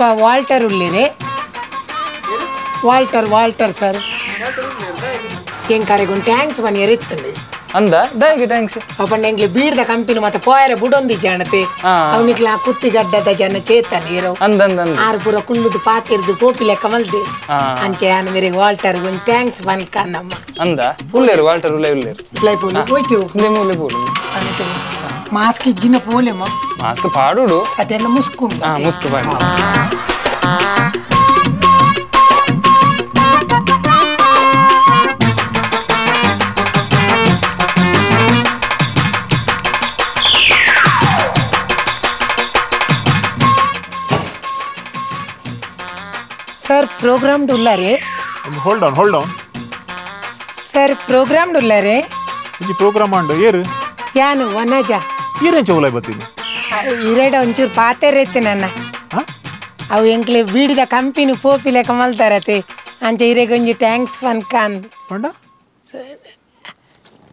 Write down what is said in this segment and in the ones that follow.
ಮುಲ್ಪ ವಾಲ್ಟರ್ ಉಳ್ಳಿರಿ Walter Walter sir ಏನ್ ಕರೆಗೊಂಡು ಟ್ಯಾಂಕ್ಸ್ ಬನ್ನಿ ಎರಿತ್ತಂడి ಅಂದ? ದಾಯಿಗೆ ಟ್ಯಾಂಕ್ಸ್ ಅಪ್ಪಣ್ಣ ಎಂಗ್ಲಿ ಬೀಡ್ದ ಕಂಪಿನ ಮತ್ತೆ ಪೋಯರ ಬುಡೊಂದಿ ಜಾಣತೆ. ಹಾ. ಅವನಿಕ್ಲ ಕುತ್ತಿ ಗಡ್ಡದ ಜನ ಚೇತನ ಇರೋ ಆರು ಪೂರ ಕುಂಡುದು ಪಾತಿರ್ದು ಪೋಪಿ ಲೆಕ್ಕ ಮಲ್ದೆ. ಅಂಚೆ ಆನ ಮೇರೆಗೆ ವಾಲ್ಟರ್ ಒಂದು ಟ್ಯಾಂಕ್ಸ್ ಬನ್ಕನ್ನಮ್ಮ ಅಂದ? ಉಳ್ಳೇರು ವಾಲ್ಟರ್ ಉಳ್ಳೇ ಉಳ್ಳೇರು. ಲೈಫ್ ಉಳ್ಳೇ ಹೋಯ್ತು. ಮೂಲೆ ಬೋಡು ಮಾಸ್ಕ್ ಇಜ್ಜಿನ ಪೋಲೆ ಮಾಸ್ಕ್ ಪಾಡುಡು ಅದೆಲ್ಲ ಮುಸ್ಕೊಂಡು ಹಾ ಮುಸ್ಕು ಪಾಡು sir program ಉಳ್ಳಾರೆ hold on hold on sir program ಉಳ್ಳಾರೆ ಈ ಪ್ರೋಗ್ರಾಮ್ ಅಂಡು ಏರು ಯಾನು ವನಜ ಏನೇನು ಚೌಲೈ ಬತ್ತೀನಿ ಇರೆಡ ಒಂಚೂರು ಪಾತೆರೈತೆ ನನ್ನ. ಹಾಂ? ಅವು ಎಂಕ್ಲೆ ಬೀಡಿದ ಕಂಪಿನಿ ಪೋಪಿ ಲೆಕ್ಕ ಮಲ್ತಾರತಿ. ಅಂಚೆ ಹಿರೇಗಂಜಿ ಟ್ಯಾಂಕ್ಸ್ ಫನ್ ಕಾನ್ ಪಂಡ?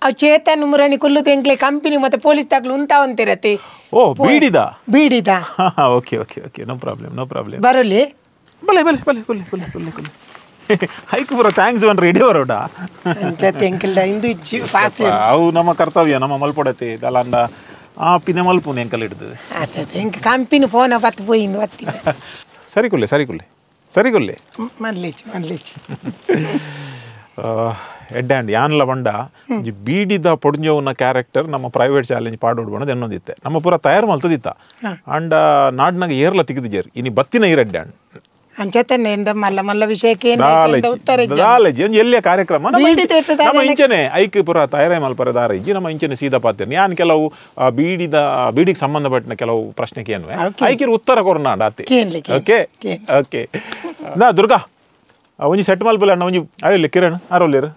ಅವು ಚೇತನ್ ಮುರಣಿ ಕುಲ್ಲು ಎಂಕ್ಲೆ ಕಂಪಿನಿ ಮತ್ತೆ ಪೊಲೀಸ್ ತಕ್ಲು ಉಂಟಾ ಅಂತಿರತೆ ಓ ಬೀಡಿದ? ಬೀಡಿದ. Okay okay okay no problem no problem. ಬರಲಿ. ಬಲೆ ಬಲೆ ಬಲೆ ಬಲೆ ಬಲೆ ಬಲೆ ಬಲೆ. ಹೈಕ್ ಬರೋ ಥ್ಯಾಂಕ್ಸ್ ಒನ್ ರೆಡಿ ಬರೋಡ. ಅಂಚತೆ ಎಂಕಲ್ದ ಇಂದು ಅವು ನಮ್ಮ ಕರ್ತವ್ಯ ನಮ್ಮ ಮಲ್ಪೊಡತೆ ದಲಾಂಡ ಆ ಪಿನೆ ಮಲ್ಪುನೆ ಎಂಕಲ್ ಇಡ್ತದೆ ಎಂಕ ಕಂಪಿನಿ ಫೋನ ಬತ್ತು ಪೋಯಿಂದು ಬತ್ತಿ. ಸರಿ ಕುಲ್ಲೆ ಸರಿ ಕುಲ್ಲೆ ಸರಿ ಕುಲ್ಲೆ ಮನ್ಲಿಚ್ಚು ಮನ್ಲಿಚ್ಚು ಎಡ್ಡೆ ಅಂಡ್ ಯಾನ್ಲ ಬಂಡ ಒಂಜಿ ಬೀಡಿದ ಪೊಡ್ಂಜೋವ್ನ ಕ್ಯಾರೆಕ್ಟರ್ ನಮ್ಮ ಪ್ರೈವೇಟ್ ಚಾಲೆಂಜ್ ಪಾಡೋಡು ಬಣ್ಣದ ಎನ್ನೊಂದಿತ್ತೆ. ನಮ್ಮ ಪೂರ ತಯಾರು ಮಲ್ತದಿತ್ತ. ಅಂಡ ನಾಡ್ನಾಗ ಏರ್ಲ ತೆಗೆದಿಜೇರು ಇನಿ ಬತ್ತಿನ ಈರೆಡ್ಡೆ ಅಂಡ್. ಅಂಚತನೆ ಎಂದ ಮಲ್ಲ ಮಲ್ಲ ವಿಷಯಕ್ಕೆ ಏನ್ ದಾಲಜಿ ಉತ್ತರ ಇಜ್ಜ. ದಾಲಜಿ ಒಂಜಿ ಎಲ್ಲಿಯ ಕಾರ್ಯಕ್ರಮ? ನಮ್ಮ ಇಂಚನೆ ಐಕ್ ಪುರ ತಯಾರೇ ಮಲ್ಪರ ದಾರ ಇಜ್ಜಿ ನಮ್ಮ ಇಂಚನೆ ಸೀದಾ ಪಾತ್ರ ಯಾನ್ ಕೆಲವು ಬೀಡಿದ ಬೀಡಿಗೆ ಸಂಬಂಧಪಟ್ಟ ಕೆಲವು ಪ್ರಶ್ನೆ ಏನು. ಐಕಿರ್ ಉತ್ತರ ಕೊರೋನಾ ಡಾತಿ. ಓಕೆ. ಓಕೆ. ನಾ ದುರ್ಗಾ ಒಂಜಿ ಸೆಟ್ ಮಲ್ಪಲ್ಲ ಅಣ್ಣ ಒಂಜಿ ಅಯ್ಯಲ್ಲಿ ಕಿರಣ್ ಆರೋಲ್ಲೇರು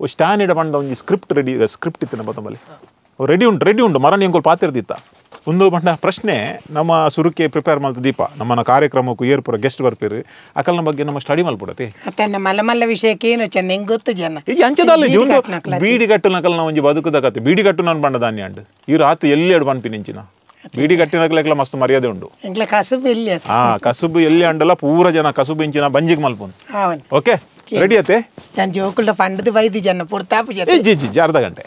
ಓ ಸ್ಟ್ಯಾನ್ ಇಡ ಬಂಡ ಒಂಜಿ ಸ್ಕ್ರಿಪ್ಟ್ ರೆಡಿ ಸ್ಕ್ರಿಪ್ಟ್ ಇತ್ತು ನಮ್ಮ ತಮ್ಮಲ್ಲಿ ರೆಡಿ ಉಂಟು ರೆಡಿ ಉಂಟು ಮರ ನಿಂಗೊಲ್ ಪಾತಿರ್ದಿತ್ತ. ಒಂದು ಬಂಡ ಪ್ರಶ್ನೆ ನಮ್ಮ ಸುರುಕೆ ಪ್ರಿಪೇರ್ ಮಾಡ್ತ ದೀಪ ನಮ್ಮ ಕಾರ್ಯಕ್ರಮಕ್ಕೂ ಏರ್ಪುರ ಗೆಸ್ಟ್ ಬರ್ಪೀರಿ ಅಕಲ್ನ ಬಗ್ಗೆ ನಮ್ಮ ಸ್ಟಡಿ ಮಾಡ್ಬಿಡತಿ ಮಲಮಲ್ಲ ಮಲ್ಲ ಮಲ್ಲ ವಿಷಯಕ್ಕೆ ಏನು ಚೆನ್ನ ಗೊತ್ತು ಜನ ಈಗ ಅಂಚದಲ್ಲ ಜೀವನ ಬೀಡಿಗಟ್ಟು ನಕಲ್ ನಾವು ಒಂಜಿ ಬದುಕದಕತ್ತೆ ಬೀಡಿಗಟ್ಟು ನಾನು ಬಂಡ ಧಾನ್ಯ ಅಂಡ್ ಇವ್ರು ಆತ ಎಲ್ಲಿ ಎಡ್ ಬಂಡ್ಪಿನಿ ಇಂಚಿನ ಬೀಡಿ ಕಟ್ಟಿನಕ್ಲೆಕ್ಲ ಮಸ್ತ್ ಮರ್ಯಾದೆ ಉಂಡು ಕಸುಬು ಎಲ್ಲಿ ಹಾ ಕಸುಬು ಎಲ್ಲಿ ಅಂಡಲ್ಲ ಪೂರ ಜನ ಕಸುಬು ಇಂಚಿನ ಬಂಜಿಗೆ ಮಲ್ಪುನ್ ಓಕೆ ರೆಡಿ ಅತ್ತೆ ನಾನು ಜೋಕುಲ್ಲ ಪಂಡದ ಬೈದಿ ಜನ ಪೂರ್ತಾಪು ಜಿ ಜಿ ಅರ್ಧ ಗಂಟೆ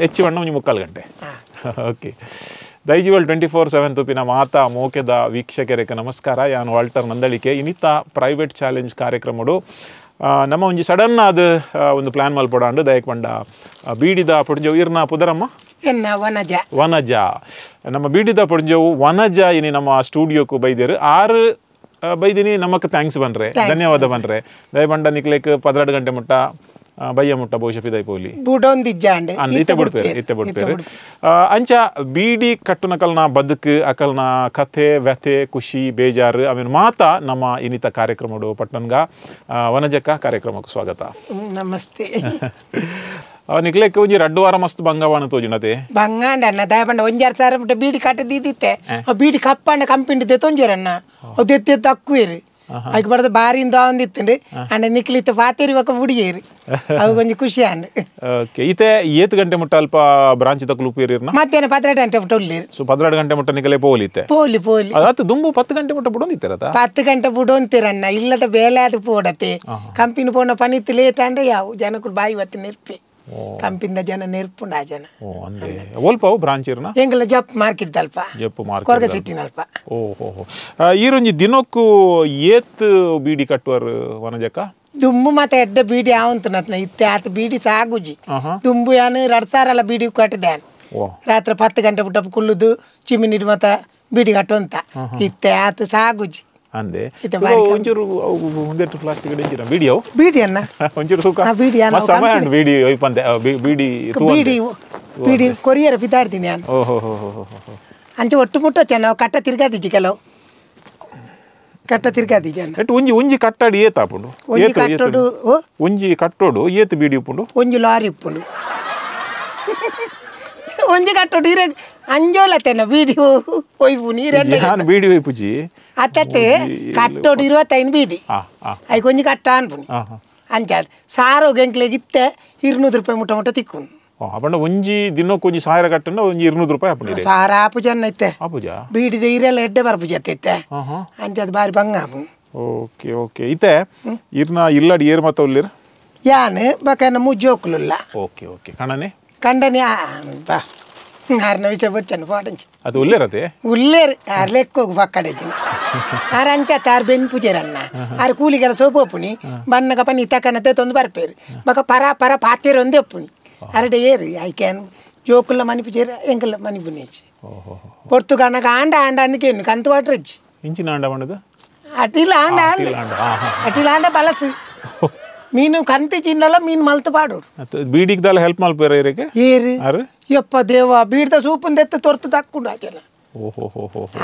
ಹೆಚ್ಚು ಬಣ್ಣ ಮುಕ್ಕಾಲು ಗಂಟೆ okay Daijiworld twenty four seven ತುಪಿನ ಮಾತಾ ಮೋಕೆದ ವೀಕ್ಷಕರಿಗೆ ನಮಸ್ಕಾರ. ಯಾನ್ ವಾಲ್ಟರ್ ನಂದಳಿಕೆ. ಇನ್ನಿತ ಪ್ರೈವೇಟ್ ಚಾಲೆಂಜ್ ಕಾರ್ಯಕ್ರಮಡು ನಮ್ಮ ಒಂಜಿ ಸಡನ್ ಆದ ಒಂದು ಪ್ಲಾನ್ ಮಲ್ಪೊಡಾಂಡು ದಯಕ್ ಪಂಡ ಬೀಡಿದ ಪುಡಿಂಜವು ಇರ್ನ ಪುದರಮ್ಮ? ವನಜ. ವನಜ. ನಮ್ಮ ಬೀಡಿದ ಪುಡಿಂಜವು ವನಜ ಇನಿ ನಮ್ಮ ಸ್ಟುಡಿಯೋಕ್ಕೂ ಬೈದಿರು. ಆರು ಬೈದಿನಿ ನಮಕ್ ಥ್ಯಾಂಕ್ಸ್ ಬನ್ರೆ ಧನ್ಯವಾದ ಬನ್ರೆ ದಯ ಪಂಡ ನಿಕ್ಲೇಕ್ ಗಂಟೆ ಮುಟ್ಟ. ಬಯ್ಯ ಮುಟ್ಟ ಬಹುಶಃ ಪಿದೈ ಪೋಲಿ ಬುಡೊಂದಿಜ್ಜಾಂಡ್ ಇತ್ತೆ ಬಿಡ್ಪೇರು ಇತ್ತೆ ಬಿಡ್ಪೇರು ಅಂಚ ಬೀಡಿ ಕಟ್ಟುನಕಲ್ನ ಬದುಕು ಅಕಲ್ನ ಕಥೆ ವ್ಯಥೆ ಖುಷಿ ಬೇಜಾರು ಆಮೇಲೆ ಮಾತ ನಮ್ಮ ಇನಿತ ಕಾರ್ಯಕ್ರಮಡು ಪಟ್ಟಣಗ. ವನಜಕ್ಕ ಕಾರ್ಯಕ್ರಮಕ್ಕೆ ಸ್ವಾಗತ. ನಮಸ್ತೆ. ನಿಕ್ಲೆಕ್ ಒಂಜಿ ರಡ್ಡು ವಾರ ಮಸ್ತ್ ಬಂಗವಾಣ ತೋಜುನತೆ. ಬಂಗಾಂಡ ಅಣ್ಣ ದಯಪಂಡ ಒಂಜಾರು ಸಾವಿರ ಬಿಟ್ಟ ಬೀಡಿ ಕಟ್ಟದಿದ್ದಿತ್ತೆ. ದೀದಿತ್ತೆ ಬೀಡಿ ಕಪ್ಪಣ್ಣ ಕಂಪಿಂಡಿದ್ದೆ ತೊಂಜರಣ್ಣ ಅದು ಎತ್ತಿ ತಕ್ಕುವೇರು ಅದಕ್ಕೆ ಬಡದ ಬಾರಿಯಿಂದ ಒಂದಿತ್ತಂಡು. ಅಣ್ಣ ನಿಕ್ಲಿತ್ತು ಪಾತೇರಿ ಬಕ್ಕ ಬುಡಿಯೇರು ಅವು ಕೊಂಚ ಖುಷಿ ಅಂಡ್ ಓಕೆ. ಈತೆ ಏತ್ ಗಂಟೆ ಮುಟ್ಟ ಅಲ್ಪ ಬ್ರಾಂಚ್ ತಕ್ಕಲು ಲೂಪಿರಿರ್ನ ಮತ್ತೇನ ಪದ್ನೆಂಟು ಗಂಟೆ ಮುಟ್ಟ ಉಳ್ಳೇರು. ಸೊ ಪದ್ರಾಡು ಗಂಟೆ ಮುಟ್ಟ ನಿಕಲೆ ಪೋಲಿತ್ತೆ ಪೋಲಿ ಪೋಲಿ. ಅದು ದುಂಬು ಪತ್ತು ಗಂಟೆ ಮುಟ್ಟ ಬಿಡೊಂದಿತ್ತಾರತ? ಪತ್ತು ಗಂಟೆ ಬುಡೊಂತಿರಣ್ಣ. ಇಲ್ಲದ ಬೇಲೆ ಅದು ಪೋಡತೆ. ಕಂಪಿನ ಪೋನ ಪನಿತ್ ಲೇಟ್ ಅಂದ್ರೆ ಯಾವ? ಜನಕ್ಕೂ ಬಾಯಿ ಒತ್ತಿ ನೆರ್ಪೆ. ಕಂಪಿಂದ ಜನ ನೆರ್ಪುಂಡ ಆ ಜನ. ಓ ಅಂದೆ ಓಲ್ಪಾವು ಬ್ರಾಂಚ್ ಇರ್ನ ಎಂಗಲ ಜಪ್ ಮಾರ್ಕೆಟ್ ದಲ್ಪ ಜಪ್ ಮಾರ್ಕೆಟ್ ಕೊರಗ ಸಿಟ್ಟಿನಲ್ಪ. ಓ ಹೋ ಹೋ. ಈರೊಂಜಿ ದಿನಕ್ಕೂ ಏತ್ ಬೀಡಿ ಕಟ್ಟುವರು ವನಜಕ್ಕ? ದುಂಬು ಮತ್ತೆ ಎಡ್ಡ ಬೀಡಿ ಆವಂತನತ್ನ ಇತ್ತೆ ಆತ ಬೀಡಿ ಸಾಗುಜಿ. ದುಂಬು ಯಾನು ಎರಡು ಸಾವಿರ ಬೀಡಿ ಕಟ್ಟಿದ್ದಾನೆ ರಾತ್ರಿ ಪತ್ತು ಗಂಟೆ ಬಿಟ್ಟಪ್ಪ ಕುಲ್ಲುದು ಚಿಮಿನಿಡ್ ಮತ್ತೆ ಬೀಡಿ ಕಟ್ಟುವಂತ. ಇತ್ತೆ ಆತ ಸಾಗುಜಿ. ಅಂದೆ ಇತ್ತೆ ಇವು ಬಾರಿ ಕಮ್ಮಿ. ಒಂಚೂರು ಅವು ಒಂದೆಟ್ಟು ಪ್ಲಾಸ್ಟಿಕ್ ಇಂಚಿನ ಬೀಡಿ ಅವು ಬೀಡಿ ಅನ್ನ ಒಂಚೂರು ತೂಕ ಆ, ಬೀಡಿ ಅನ್ನ ಮಸ್ತ್ ಸಮಯ ಉಂಟು ಬೀಡಿ ಒಯ್ಪಂದೆ ಆ, ಬೀ- ಬೀಡಿ ತೂವಂದೆ. ಬೀಡಿ ಬೀಡಿ ಕೊರಿಯರ್ ಬಿದ್ದಾಡ್ತೀನಿ ನಾನು ಓ ಹೋ ಹೋ ಹೋ ಹೋ ಹೋ ಅಂಚೆ ಒಟ್ಟು ಮುಟ್ಟ ನಾವು ಕಟ್ಟ ತಿರ್ಗಾದಿಜ್ಜಿ ಕೆಲವು ಕಟ್ಟ ತಿರ್ಗಾದಿಜ್ಜಿ ಅನ್ನ ಎಟ್ಟು ಒಂಜಿ ಒಂಜಿ ಕಟ್ಟಾಡಿ ಏತ್ ಆಪುಂಡು ಒಂಜಿ ಏತು- ಏತು- ಕಟ್ಟೋಡು ಓ ಒಂಜಿ ಕಟ್ಟೋಡು ಏತ್ ಬೀಡಿ ಉಪ್ಪುಂಡು ಒಂಜಿ ಲಾರಿ ಇಪ್ಪುಂಡು ಒಂಜಿ ಕಟ್ಟೋಡು ಇರ ಅಂಜೋಲತೆನ ಬೀಡಿ ಒಯ್ಪು ನೀರೆಂಡ ನಾನು ಬೀಡಿ ಒಯ್ಪುಜಿ ಆ ಆ. ಅಯ್ಯ ಒಂಜಿ ಕಟ್ಟ ಅನ್ಪುಣಿ ಆ ಹಾ ಅಂಚಾದ ಸಾರು ಗಂಕ್ಲೆಗೆ ಇತ್ತೆ ಇರ್ನೂರು ರೂಪಾಯಿ ಮುಟ್ಟ ಮುಟ್ಟ ತಿಕ್ಕುನು. ಓ ಅಪಂಡ ಒಂಜಿ ದಿನಕ್ಕೆ ಒಂಜಿ ಸಾವಿರ ಕಟ್ಟಂಡ ಒಂಜಿ ಇರ್ನೂರು ರೂಪಾಯಿ ಹಾಪುಂಡಿರಿ ಸಾರ ಆಪು ಜನ ಇತ್ತೆ. ಆಪುಜ ಬೀಡಿದ ಇರೆಲ್ಲ ಎಡ್ಡೆ ಬರ್ಪು ಜತ್ತಿತ್ತೆ ಹಾಂ ಹಾಂ. ಅಂಚದ ಬಾರಿ ಬಂಗಾಪು ಓಕೆ ಓಕೆ. ಇತ್ತೆ ಇರ್ನ ಇಲ್ಲಡಿ ಏರ್ ಮತ್ತ ಉಲ್ಲಿರ್ ಯಾನ್ ಬಕನ ಮುಜ್ಜೋಕುಲುಲ್ಲ. Okay okay. ಕಣನೆ? ಕಂಡನಿ ಬಾ. ఆరినవి చేపట్టి చనిపోవడం అది ఉల్లేరు అది? ఉల్లేరు ఆరులో ఎక్కువ పక్కడేది. ఆరంతే తారు బెనిపుజేరన్న ఆరు కూలి గల సోపోపుని బన్నగ పని ఇతకనతే తొందు పరిపేరు బక పరా పరా పాతేరు ఉంది ఒప్పుని అరడే ఏరు ఐకేను జోకుల మనిపించారు ఎంకల మనిపినేసి. పొత్తు కనుక ఆండ ఆండ అందుకే ఎందుకు అంత వాటర్ వచ్చి ఇంచిన ఆండ పండుగ అటు ఇలా ఆండ అటు ఇలా ఆండ బలసు ಮೀನು ಕಂತಿ ಚಿನ್ನಲ ಮೀನ್ ಮಲ್ತು ಪಾಡೋರು ಬೀಡಿಗ್ದಲ್ಲ ಹೆಲ್ಪ್ ಮಲ್ಪೇರ ಇರಕ್ಕೆ ಏರಿ ಯಪ್ಪ ದೇವ ಬೀಡ್ದ ಸೂಪನ್ ದೆತ್ತ ತೊರ್ತು ತಕ್ಕೊಂಡು ಆಚೆಲ್ಲ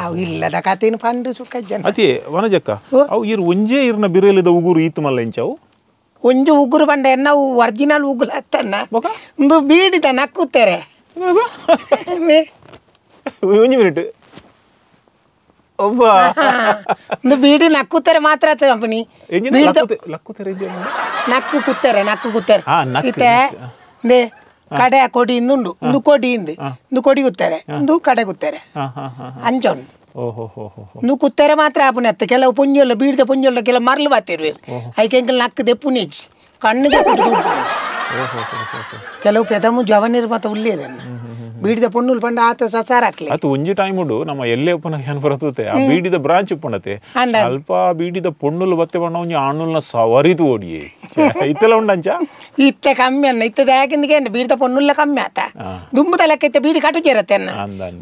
ಅವು ಇಲ್ಲದ ಕಥೆನ ಪಂಡು ಸುಖ ಜನ. ಅತಿ ವನಜಕ್ಕ ಅವು ಇರ್ ಒಂಜೇ ಇರ್ನ ಬಿರೇಲಿದ ಉಗುರು ಈತು ಮಲ್ಲ ಇಂಚವು ಒಂಜು ಉಗುರು ಬಂಡ ಎನ್ನ ಒರಿಜಿನಲ್ ಉಗುರು ಹತ್ತನ್ನ ಒಂದು ಬೀಡಿದ ನಕ್ಕುತ್ತಾರೆ. ಒಂಜು ಮಿನಿಟ್ ಒಬ್ಬ. ಒಂದು ಬೀಡಿ ನಕ್ಕು ತರ ಮಾತ್ರ ಕಂಪನಿ. ನಕ್ಕು ಕುತ್ತಾರೆ ನಕ್ಕು ಕುತ್ತಾರೆ. ಇತ್ತೆ ದೇ ಕಡೆ ಕೊಡಿ ಇನ್ನುಂಡು ಒಂದು ಕೊಡಿ ಇಂದು. ಒಂದು ಕೊಡಿ ಕುತ್ತಾರೆ ಒಂದು ಕಡೆ ಕುತ್ತಾರೆ. ಅಂಜೋಣ ನೀವು ಕುತ್ತಾರೆ ಮಾತ್ರ ಆಪುನೆ ಅತ್ತ ಕೆಲವು ಪುಂಜೊಲ್ಲ ಬೀಡಿದ ಪುಂಜೊಲ್ಲ ಕೆಲವು ಮರಳು ಬಾತಿರುವೆ ಐಕೆ ಅಂಕಲ್ ನಕ್ಕದೆ ಪುಣೆಜ್ ಕಣ್ಣಿಗೆ ಕೆಲವು ಪೆದಮು ಜವನಿರ್ ಮಾತ ಉಳ್ಳೇರನ್ನು ಬೀಡಿದ ಪೊಣ್ಣುಲ್ ಪಂಡ ಆತ ಸಸಾರ ಹಾಕ್ಲಿ ಅದು ಒಂಜಿ ಟೈಮ್ ಉಂಡು ನಮ್ಮ ಎಲ್ಲೇ ಉಪನಯನ ಬರತುತ್ತೆ ಆ ಬೀಡಿದ ಬ್ರಾಂಚ್ ಉಪ್ಪಣತೆ ಅಲ್ಪ ಬೀಡಿದ ಪೊಣ್ಣುಲ್ ಬತ್ತೆ ಬಣ್ಣ ಒಂಜಿ ಆಣುಲ್ನ ಸವರಿದು ಓಡಿಯೇ. ಇತ್ತೆಲ್ಲ ಉಂಡಂಚ? ಇತ್ತೆ ಕಮ್ಮಿ ಅನ್ನ ಇತ್ತದ ಯಾಕೆಂದಿಗೆ ಬೀಡಿದ ಪೊಣ್ಣುಲ್ಲ ಕಮ್ಮಿ ಆತ. ದುಂಬುದ ಲೆಕ್ಕ ಬೀಡಿ ಕಟು ಜೇರತ್ತೆ ಅನ್ನ.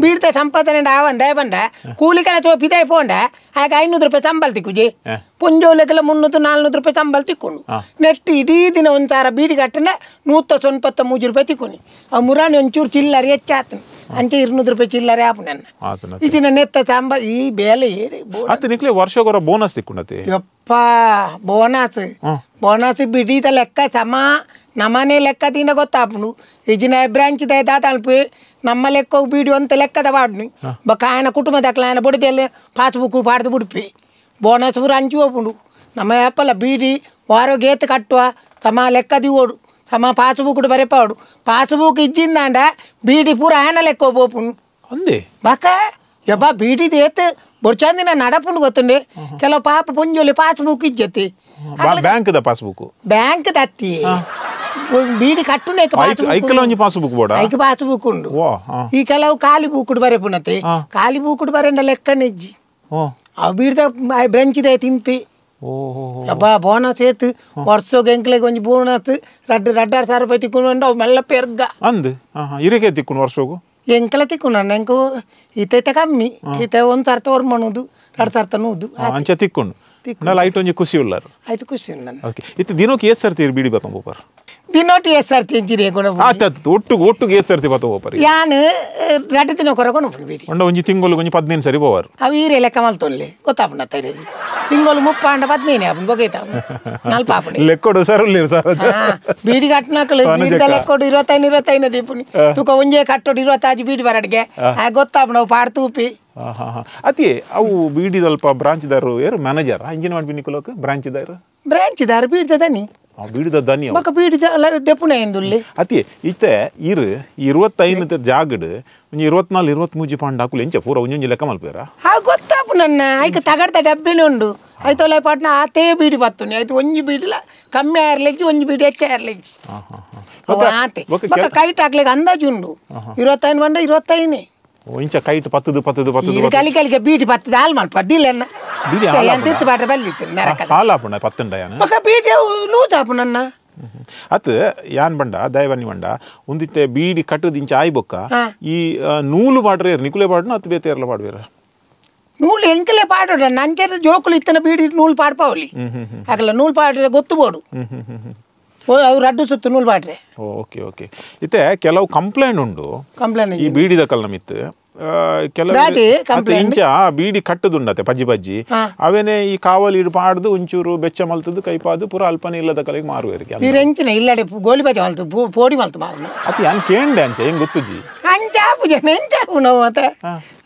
ಬೀಡಿದ ಸಂಪಾದನೆ ಆವಂದ ಬಂಡ ಕೂಲಿಕನ ಚೋ ಪಿದಾಯ್ ಪೋಂಡ ಆಗ ಐನೂರು ರೂಪಾಯಿ ಸಂಬಳ ತಿಕ್ಕುಜಿ. ಪುಂಜೋಲೆಗೆಲ್ಲ ಮುನ್ನೂರು ನಾಲ್ನೂರು ರೂಪಾಯಿ ಸಂಬಳ ತಿಕ್ಕೊಂಡು. ನೆಟ್ಟು ಇಡೀ ದಿನ ಒಂದು ಸಾರ ಬೀಡಿ ಕಟ್ಟನೆ ನೂತ ಸೊನ್ಪತ್ತ ಮೂಜು ರೂಪಾಯಿ ತಿಕ್ಕೊಂಡು ಆ ಮುರಾಣಿ ಒಂಚೂರು ಚಿಲ್ಲರಿ ಹೆಚ್ಚು ಹೆಚ್ಚಾತನು ಅಂಚೆ ಇರ್ನೂರು ರೂಪಾಯಿ ಚಿಲ್ಲರೆ ಆಪು ನನ್ನ ಆತನ ಇಚಿನ ನೆತ್ತ ಸಂಬ ಈ ಬೇಲೆ ಏರಿ ಬೋ ಅತ್ತ ನಿಕ್ಲೆ ವರ್ಷಗೊರ ಬೋನಸ್ ತಿಕ್ಕೊಂಡತೆ ಯಪ್ಪ ಬೋನಸ್ ಹ್ಮ್. ಬೋನಸ್ ಬಿಡಿದ ಲೆಕ್ಕ ಸಮ ನಮ್ಮನೆ ಲೆಕ್ಕ ತಿನ್ನ ಗೊತ್ತಾಪುನು ಇಜಿನ ಬ್ರಾಂಚ್ ದಾತ ತಲುಪಿ ನಮ್ಮ ಲೆಕ್ಕ ಬೀಡಿ ಅಂತ ಲೆಕ್ಕದ ವಾಡ್ನಿ ಬಕ್ಕ ఆయన కుటుంబదక్కల ఆయన బొడితే పాస్బుక్ పాడదు బుడిపి బోనస్ ఊరు అంచు ఓపుండు ನಮ್ಮ ಯಾಪಲ್ಲ ಬೀಡಿ ವಾರ ಗೇತ್ ಕಟ್ಟುವ ಸಮ ಲೆಕ್ಕ ದಿಗೋಡು మా పాಸ್ಬುಕ್ ಬರೆಪಾಡು ಪಾಸ್ಬುಕ್ ಇಜ್ಜಿಂದಾಂಡ ಬೀಡಿ ಪೂರ ಆಯನಲೆಕ್ಕೋ ಬೋಪು ಅಂದೆ ಬಕ ಯಬ್ಬ ಬೀಡಿ ದೇತ್ ಬೊರ್ಚಂದಿನ ನಡಪುಂಡು ಗೊತ್ತುಂಡೆ ಕೆಲವು ಪಾಪ ಪುಂಜೊಲಿ ಪಾಸ್ಬುಕ್ ಇಜ್ಜತಿ ಬ್ಯಾಂಕ್ದ ಪಾಸ್ಬುಕ್ ಬ್ಯಾಂಕ್ ದತ್ತಿ ಬೀಡಿ ಕಟ್ಟುಂಡೆ ಐಕಲೊಂಜಿ ಪಾಸ್ಬುಕ್ ಬೋಡ ಐಕ ಪಾಸ್ಬುಕ್ ಉಂಡು ಈ ಕೆಲವು ಖಾಲಿ ಬೂಕುಡು ಬರೆಪುನತೆ ಖಾಲಿ ಬೂಕುಡು ಬರೆಂಡ ಲೆಕ್ಕನಿಜ್ಜಿ ಅವು ಬೀಡಿದ ಬ್ರಂಚಿದ ತಿಂಪಿ ಓಹೋ ಯಬ್ಬ ಬೋನಸ್ வருஷம் எங்களுக்கு கொஞ்சம் ಒಂಜಿ ಬೋನಸ್ ரெண்டாயிரம் சார் ಸಾವಿರ ರೂಪಾಯಿ மெல்ல ಅವು ಮೆಲ್ಲ ಪೆರ್ಗ. ಅಂದ್? ಹಾ ಹಾ ಇರಕೆ ತಿಕ್ಕೊಂಡು ವರ್ಷಗೂ? ಎಂಕಲ ತಿಕ್ಕೊಂಡು ಎಂಕು ಈತೈತೆ ಕಮ್ಮಿ. ಈತ ಒಂದು ಸರ್ತ ಹೊರ್ಮಣುದು ಎರಡು ಸರ್ತನೂ ನೂದು ಅಂಚ ತಿಕ್ಕೊಂಡು ನಾ ಲೈಟ್ ಒಂಜಿ ಖುಷಿ ಉಳ್ಳಾರು. ಆಯ್ತು ಖುಷಿ ನನ್ನ ಓಕೆ. ಇತ್ತು ದಿನಕ್ಕೆ ಏತ್ ಸರ್ತಿ ಬೀಡಿ ಬತ್ತ ಬೋಪರ್ ಎಸ್ ಎಷ್ಟು ಸರ್ತಿ ಎಂಚಿರಿ ಗುಣ ಆತ ಒಟ್ಟು ಒಟ್ಟಿಗೆ ಏತ್ ಸರ್ತಿ ಬತ್ತ ಯಾನ್ ರಡ್ಡು ದಿನ ಕೊರಕೊಂಡು ಬಿಡಿ ಒಂಡ ಒಂಜಿ ತಿಂಗಳು ಒಂಜಿ ಪದ್ನೈದು ಸರಿ ಬೋವಾರು ಅವು ಈರೆ ಲೆಕ್ಕ ಮಲ್ತೊನ್ಲೆ ಗೊತ್ತಾಪುನ ತೈರೆ ತಿಂಗಳು ಮುಪ್ಪಾಂಡ ಪದ್ನೇನೆ ಆಪುನ್ ಬೊಗೈತ ನಲ್ಪ ಆಪುನಿ ಲೆಕ್ಕೊಡು ಸರ್ ಉಳ್ಳಿರು ಸರ್ ಬೀಡಿ ಕಟ್ನಕಲು ಬೀಡಿದ ಲೆಕ್ಕೊಡು ಇರುವತ್ತೈನು ಇರುವತ್ತೈನು ದೀಪುನಿ ತುಕ ಒಂಜೆ ಕಟ್ಟೋಡು ಇರುವತ್ತಾಜಿ ಬೀಡಿ ಬರಡ್ಗೆ ಆ ಗೊತ್ತಾಪುನ ಅವು ಪಾಡ್ ತೂಪಿ ಅತಿ ಅವು ಬೀಡಿದಲ್ಪ ಬ್ರಾಂಚ್ದಾರು ಯಾರು ಮ್ಯಾನೇಜರ್ ಇಂಜಿನ್ ಮಾಡಿ ನಿಕ್ಲೋಕ್ ಬ್ರಾಂಚ್ದಾರು ಬ್ರಾಂಚ್ ಇದಾರ ಬೀಡ್ದ ದನಿ. ಬೀಡಿದ ಬೊಕ ಬೀಡಿದ ದೆಪ್ಪುನ ಎಂದುಲ್ಲಿ. ಅತಿ ಇತ್ತೆ ಇರು ಇರುವತ್ತೈದು ಜಾಗಡ್ ಒಂಜಿ ಇರುವತ್ ಮೂಜಿ ಪಾಂಡ್ ಹಾಕುಲು ಎಂಚ ಪೂರ ಒಂಜೊಂಜಿ ಲೆಕ್ಕ ಮಲ್ಪೇರ? ಆ ಗೊತ್ತಾಪು ನನ್ನ. ಐಕ ತಗಡ್ತ ಡಬ್ಬಿನ ಉಂಡು. ಐತೊಲೆ ಪಾಟ್ನ ಆತೇ ಬೀಡಿ ಬತ್ತುನಿ. ಆಯ್ತು ಒಂಜಿ ಬೀಡಿಲ ಕಮ್ಮಿ ಆರ್ಲೆಜ್ಜಿ ಒಂಜಿ ಬೀಡಿ ಹೆಚ್ಚ ಆರ್ಲೆಜ್ಜಿ ಹಾ ಹಾ ಹಾ ಆತೆ. ಮಕ್ಕ ಕೈಟ್ ಹಾಕ್ಲಿಕ್ಕೆ ಅಂದಾಜು ಉಂಡು. ಇರುವತ್ತೈದು ಬಂಡ ಇರುವತ್ತೈನೇ ಇಂಚ ಕೈಟ್ ಪತ್ತದು ಪತ್ತದು ಪತ್ತದು ಇದು ಕಲಿ ಕಲಿಗೆ ಬೀಡಿ ಪತ್ತದ ಹಾಲು ಮಾಡ್ಪಡ್ಡಿಲ್ಲ ಅನ್ನ. ಬೀಡಿ ಹಾಲ್ ಎಂತಿತ್ತು ಬಾಟ್ರೆ ಬಲ್ಲಿತ್ತು ನರಕದ. ಹಾಲಾಪುಣ ಪತ್ತಂಡಯಾನ ಬೊಕ ಬೀಡಿ ಲೂಸ್ ಆಪು ನನ್ನ ಅತ್ ಯಾನ್ ಬಂಡ ದಯವನ್ನಿ ಬಂಡ ಒಂದಿತ್ತೆ ಬೀಡಿ ಕಟ್ಟದ ಇಂಚ ಆಯ್ ಬೊಕ್ಕ ಈ ನೂಲು ಬಾಡ್ರೆ ನಿಕುಲೆ ಬಾಡ್ನ ಅತ್ ಬೇತೇರ್ಲ ಬಾಡ್ಬೇರ ನೂಲು ಎಂಕಲೆ ಪಾಡೋಡ ನಂಚರ ಜೋಕುಲು ಇತ್ತನ ಬೀಡಿ ನೂಲು ಪಾಡ್ಪಾವಲಿ ಆಗಲ್ಲ ನೂಲು ಪಾಡ್ರೆ ಗೊತ್ತು ಬೋಡು. ಅವ್ರು ಅಡ್ಡು ಸುತ್ತು ನೂಲು ಪಾಡ್ರೆ ಓಕೆ ಓಕೆ. ಇತ್ತೆ ಕೆಲವು ಕಂಪ್ಲೇಂಟ್ ಉಂಡು. ಕಂಪ್ಲೇಂಟ್ ಈ ಬೀಡಿದ ಕಲ್ನ ಮಿತ್ ಕೆಲವು? ಇಂಚ ಬೀಡಿ ಕಟ್ಟದುಂಡತೆ ಪಜ್ಜಿ ಪಜ್ಜಿ. ಅವೇನೆ ಈ ಕಾವಲ್ ಪಾಡ್ದು ಒಂಚೂರು ಬೆಚ್ಚ ಮಲ್ತದ್ದು ಕೈಪಾದು ಪೂರ ಅಲ್ಪನೆ ಇಲ್ಲದ ಕಲೆಗೆ ಮಾರುವೇರಿಗೆ ನೀರು ಎಂಚಿನ ಇಲ್ಲಡೆ ಗೋಲಿ ಬಜೆ ಮಲ್ತು ಪೋಡಿ ಮಲ್ತು ಮಾರು ಅತಿ ಯಾನ್ ಕೇಂಡೆ ಅಂಚೆ ಹೆಂಗ್ ಗೊತ್ತುಜಿ ಅಂಚಾಪು ಪೂಜೆ ಎಂಚಾಪು ನಾವು ಮತ್ತೆ.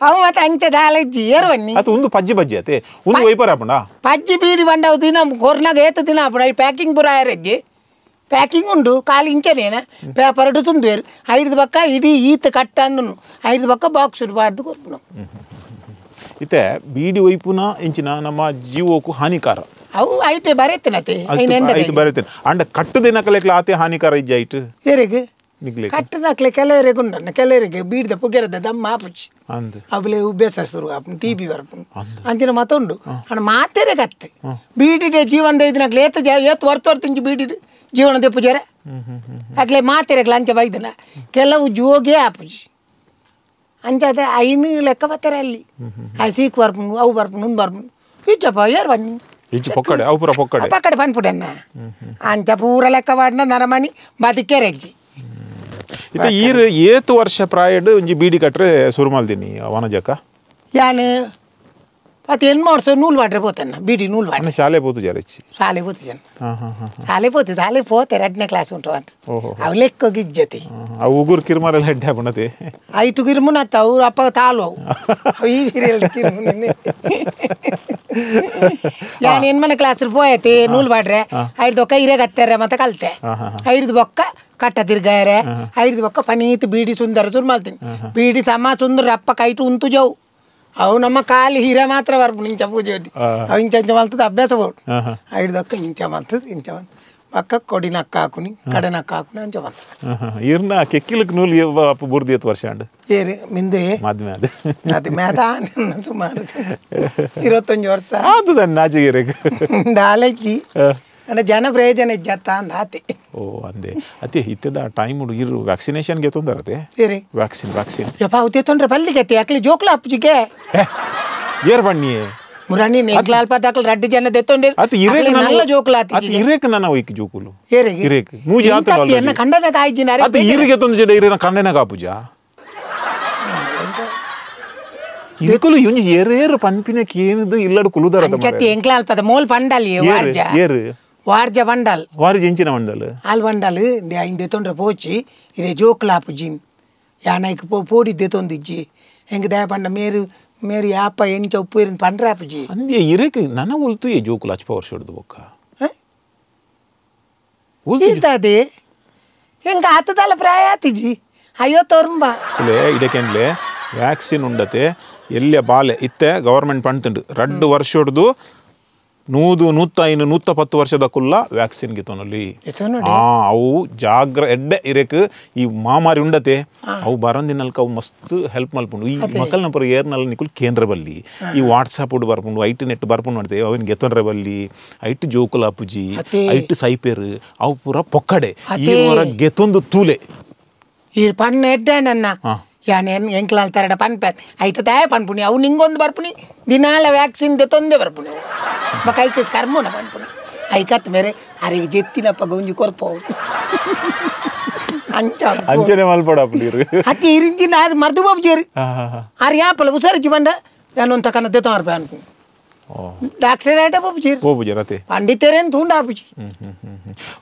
ಅವ ಮತ್ತೆ ಅಂಚೆ ದಾಲಜ್ಜಿ ಏರ್ವನ್ನಿ ಅದು ಒಂದು ಪಜ್ಜಿ ಬಜ್ಜಿ ಅತೆ ಒಂದು ವೈಪರ ಪಜ್ಜಿ ಬೀಡಿ ಬಂಡವು ದಿನ ಕೊರ್ನಾಗ ಏತ ದಿನ ಈ ಪ್ಯಾಕಿಂಗ್ ಪುರ ಆರಜ್ಜಿ ಪ್ಯಾಕಿಂಗ್ ಉಂಡು ಕಾಲು ಇಂಚನೇನ ಪೇಪರ್ ಇಟ್ಟು ತುಂಬೇರು ಐದು ಪಕ್ಕ ಇಡೀ ಈತ ಕಟ್ಟ ಅಂದನು ಐದು ಪಕ್ಕ ಬಾಕ್ಸ್ ಬಾರ್ದು ಕೊರ್ಪುನು ಇತ್ತೆ ಬೀಡಿ ಒಯ್ಪುನ ಇಂಚಿನ ನಮ್ಮ ಜೀವಕ್ಕೂ ಹಾನಿಕಾರ ಅವು ಐಟೆ ಬರೆತ್ತನತೆ ಐತು ಬರೀತೇನೆ ಅಂಡ ಕಟ್ಟದಿನ ಕಲೆಕ್ಲ ಆತೆ ಹಾನಿಕಾರ ಇಜ್ಜ ಐಟು ಎರೆಗೆ ನಿಗ್ಲೆ ಕಟ್ಟದಾಕ್ಲೆ ಕೆಲವರಿಗೆ ಉಂಡನ್ನ ಕೆಲವರಿಗೆ ಬೀಡ್ದ ಪುಗೆರದ ದಮ್ಮ ಆಪುಚ್ಚಿ ಅಬ್ಲೆ ಅವಲೆ ಉಬ್ಬೇಸ ಶುರು ಆಪುನು ಟಿ ಬಿ ಬರ್ಪುನು ಅಂಚಿನ ಮತ್ತೊಂಡು ಅಣ್ಣ ಮಾತೆರೆ ಕತ್ತೆ. ಬೀಡಿಡೆ ಜೀವನದ ಇದನ್ನ ಏತ ಏತ್ ವರ್ತ ವರ್ತ ಇಂಚು ಬೀಡಿಡು ಜೀವನದ ಪೂಜಾರ. ಆಗ್ಲೇ ಮಾತೇರೆ ಅಂಚ ಬೈದನ. ಕೆಲವು ಜೋಗೆ ಆಪುಜಿ. ಅಂಚಾದ ಐನು ಲೆಕ್ಕ ಬತ್ತಾರೆ ಅಲ್ಲಿ. ಆ ಸೀಕ್ ಬರ್ಪುನು ಅವು ಬರ್ಪುನು ಉಂದು ಬರ್ಪುನು ಇಚ್ಚಪ್ಪ ಯಾರು ಬನ್ನಿ. ಇಜ್ಜು ಪೊಕ್ಕಡೆ ಅವು ಪೂರ ಪೊಕ್ಕಡೆ. ಪಕ್ಕಡೆ ಬಂದ್ಬಿಡಣ್ಣ ಅಂಚ ಪೂರ ಲೆಕ್ಕ ಬಾಡಿನ ನರಮಣಿ ಬದಿಕೆರೆಜ್ಜಿ. ഇപ്പം ഈ ഒരു ವರ್ಷ വർഷപ്രായട് ಒಂಜಿ ಬೀಡಿ ಕಟ್ರೆ ಶುರು ಮಾಡ್ದೀನಿ ವಾನಜಕ್ಕ? ಯಾನು? ಮತ್ತೆ ಏನ್ ಮಾಡ್ಸೋ ನೂಲ್ ವಾಟ್ರೆ ಪೋತೇನೆ ಬೀಡಿ ನೂಲ್ ವಾಟ್ರೆ. ಶಾಲೆ ಪೋತು ಜಾರಿಚ್ಚಿ ಶಾಲೆ ಪೋತು ಜನ. ಶಾಲೆ ಪೋತು ಶಾಲೆ ಪೋತೆ ಎರಡನೇ ಕ್ಲಾಸ್ ಉಂಟು ಅಂತ ಅವು ಲೆಕ್ಕ ಇಜ್ಜತಿ ಅವು ಉಗುರು ಕಿರ್ಮಾರೆಲ್ಲ ಹೆಡ್ಡೆ ಹಾಕೊಂಡತಿ ಐಟು ಕಿರ್ಮುನ ಅತ್ತ ಅವ್ರು ಅಪ್ಪ ತಾಲು ಅವು ಈ ಬೀರಿಯಲ್ಲಿ ಕಿರ್ಮುನ ನಾನು ಮನೆ ಕ್ಲಾಸ್ ಪೋಯತಿ ನೂಲು ಬಾಡ್ರೆ ಐದು ಇರೆ ಹಿರೇಗತ್ತಾರೆ ಮತ್ತೆ ಕಲ್ತೆ. ಐದು ಬೊಕ್ಕ ಕಟ್ಟ ತಿರ್ಗಾರೆ ಐದು ಬೊಕ್ಕ ಪನೀತ್ ಬೀಡಿ ಸುಂದರ ಸುರ್ ಮಾಡ್ತೀನಿ. ಬೀಡಿ ತಮ್ಮ ಸುಂದರ ಅಪ್ಪ ಕೈಟು ಉಂತು ಜವು ಅವು ನಮ್ಮ ಕಾಲಿ ಹೀರೆ ಮಾತ್ರ ಬರ್ಬು ಇಂಚ ಪೂಜೆ ಒಡ್ಡಿ ಅವು ಇಂಚ ಇಂಚ ಮಲ್ತದ ಅಭ್ಯಾಸ ಬೋಡು ಐದು ದೊಕ್ಕ ಇಂಚ ಮಲ್ತದ ಇಂಚ ಮಲ್ತ ಪಕ್ಕ ಕೊಡಿ ನಕ್ಕ ಹಾಕುನಿ ಕಡೆ ನಕ್ಕ ಹಾಕುನಿ ಅಂಚ ಬಂತ ಇರ್ನ ಕೆಕ್ಕಿಲಕ್ ನೂಲ್ ಅಪ್ಪ ಬುರ್ದಿ ಎತ್ತು ವರ್ಷ ಅಂಡ್ ಏರಿ ಮಿಂದೆ. ಮದ್ಮೆ ಅದು. ಅದು ಸುಮಾರು. ಇರುವತ್ತೊಂದು ವರ್ಷ. ಅದು ನನ್ನ ದಾಲಜ್ಜಿ ಅಂದ್ರೆ ಜನ ಪ್ರಯೋಜನ ಇಜ್ಜತ್ತ ಅಂದ ಆತಿ ಓ ಅಂದೆ. ಅತಿ ಇತ್ತದ ಟೈಮ್ ಹುಡುಗಿರು ವ್ಯಾಕ್ಸಿನೇಷನ್ಗೆ ತೊಂದರತೆ ಏರಿ? ವ್ಯಾಕ್ಸಿನ್ ವ್ಯಾಕ್ಸಿನ್ ಯಪ್ಪ ಅವತ್ತೆ ತೊಂದ್ರೆ ಬಲ್ಲಿಗತ್ತೆ ಅಕ್ಲಿ ಜೋಕ್ಲ ಅಪ್ಪಜಿಗೆ ಏರ್ ಬಣ್ಣಿ ಮುರಾನಿ ಪಾತ ಅಕ್ಲ ರಡ್ಡಿ ಜನ ದೆತ್ತೊಂಡೆ ಅತಿ ಇರೇಕ ನಲ್ಲ ಜೋಕ್ಲ ಆತಿ ಅತಿ ಇರೇಕ ನನ್ನ ವೈಕ್ ಜೋಕುಲು. ಏರೆ ಇರೇಕ. ಮೂಜಿ ಆತ ಎನ್ನ ಕಂಡನ ಕಾಯ್ಜಿನ ಅತಿ ಇರಿಗೆ ತೊಂದ್ರೆ ಜಡ ಇರೇನ ಕಂಡನ ಕಾಪುಜ ಇದಕ್ಕೂ ಏರೇರು ಪನ್ಪಿನಕ್ಕೆ ಕೇನದು ಇಲ್ಲಡು ಕುಲುದರ ಅಂಚತ್ತಿ ಎಂಕ್ಲಾಲ್ ಪದ ಮೋಲ್ ಪಂಡಲಿ ವಾರ್ಜ. ಏರು. ವಾರ್ಜ ಬಂಡಲ್ ವಾರಿ ಜಂಚಿನ ಮಂಡಲ್ ಆಲ್ ಬಂಡಲ್ ಇಂದ ದೆತ್ತೊಂಡ್ರೆ ಪೋಚಿ ಇದೇ ಜೋಕ್ಲ ಆಪುಜಿನ್ ಯಾನೈಕ್ ಪೋ ಪೋಡಿ ದೆತ್ತೊಂದಿಜ್ಜಿ ಹೆಂಗ ದಯ ಪಂಡ ಮೇರು ಮೇರು ಯಾಪ ಎಂಚ ಉಪ್ಪು ಇರಿನ ಪಂಡ್ರೆ ಆಪುಜಿ ಅಂದ್ಯ ಇರೇಕ್ ನನ್ನ ಉಲ್ತು ಏ ಜೋಕುಲು ಹಚ್ಪ ವರ್ಷ ಹಿಡ್ದು ಬೊಕ್ಕ ಉಲ್ತು ಇರ್ತದೆ ಹೆಂಗ ಆತದಲ್ಲ ಪ್ರಾಯ ಆತಿಜಿ ಅಯ್ಯೋ ತೋರ್ಂಬ ಇಲ್ಲೇ ಇದಕ್ಕೆನ್ಲೆ ವ್ಯಾಕ್ಸಿನ್ ಉಂಡತೆ ಎಲ್ಲಿಯ ಬಾಲೆ ಇತ್ತೆ ಗವರ್ಮೆಂಟ್ ಪಣ್ತುಂಡು ರಡ್ಡು ವರ್ಷ ಹೊಡ್ದು ನೂದು ನೂತ್ತ ಐನು ನೂತ್ತ ಪತ್ತು ವರ್ಷದ ಕುಲ್ಲ ವ್ಯಾಕ್ಸಿನ್ ಗಿತ್ತೊನಲ್ಲಿ ಹಾ ಅವು ಜಾಗ್ರ ಎಡ್ಡೆ ಇರಕ್ಕೆ ಈ ಮಾಮಾರಿ ಉಂಡತೆ ಅವು ಬರಂದಿನಲ್ಕ ಅವು ಮಸ್ತ್ ಹೆಲ್ಪ್ ಮಲ್ಪುಂಡು. ಈ ಮಕ್ಕಳನ್ನ ಪರ ಏರ್ನಲ್ಲಿ ನಿಕುಲ್ ಕೇಂದ್ರ ಬಲ್ಲಿ ಈ ವಾಟ್ಸಾಪ್ ಉಡ್ ಬರ್ಪುಂಡು ಐಟ್ ನೆಟ್ ಬರ್ಪುಂಡು ಮಾಡ್ತೇವೆ ಅವನ್ ಗೆತ್ತೊಂಡ್ರೆ ಬಲ್ಲಿ ಐಟ್ ಜೋಕುಲ ಅಪ್ಪುಜಿ. ಐಟ್ ಸೈಪೇರ್ ಅವು ಪೂರ ಪೊಕ್ಕಡೆ ಈ ಗೆತ್ತೊಂದು ತೂಲೆ. ಈ ಪಣ್ಣ ಎಡ್ಡೆ ನನ್ನ. ಯಾನೇನು ಎಂಕ್ಲಾಲ್ ತರಡ ಪನ್ ಪೆನ್ ಐತ ತಾಯ ಪನ್ಪುಣಿ ಅವು ನಿಂಗೊಂದು ಬರ್ಪುಣಿ ದಿನಾಲ ವ್ಯಾಕ್ಸಿನ್ ದೆತ್ತೊಂದೆ ಬರ್ಪುಣಿ. ಅವು ಬಕ ಐಕ ಕರ್ಮೋನ ಪನ್ಪುಣಿ ಐಕತ್ ಮೇರೆ ಅರಿಗೆ ಜೆತ್ತಿನಪ್ಪ ಗೌಂಜಿ ಕೊರ್ಪೋ ಅಂಚ ಅಂಚನೆ ಮಲ್ಪಡ ಅಪ್ಪಲಿರು ಅತಿ ಇರಿಂಜಿನ ಅದು ಮರ್ದು ಬಾಬು ಜೇರಿ ಆರು ಯಾಪಲ್ಲ ಉಸಾರಿಜಿ ಬಂಡ ಯಾನೊಂದು ತಕನ ದೆತ್ತೋ ರೂಪಾಯಿ ಅನ್ಕೊಂಡು ಡಾಕ್ಟರ್ ಆಟ ಬಾಬು ಜೇರಿ ಹೋಗು ಜರತೆ ಪಂಡಿತರೇನು ತೂಂಡ ಆಪುಜಿ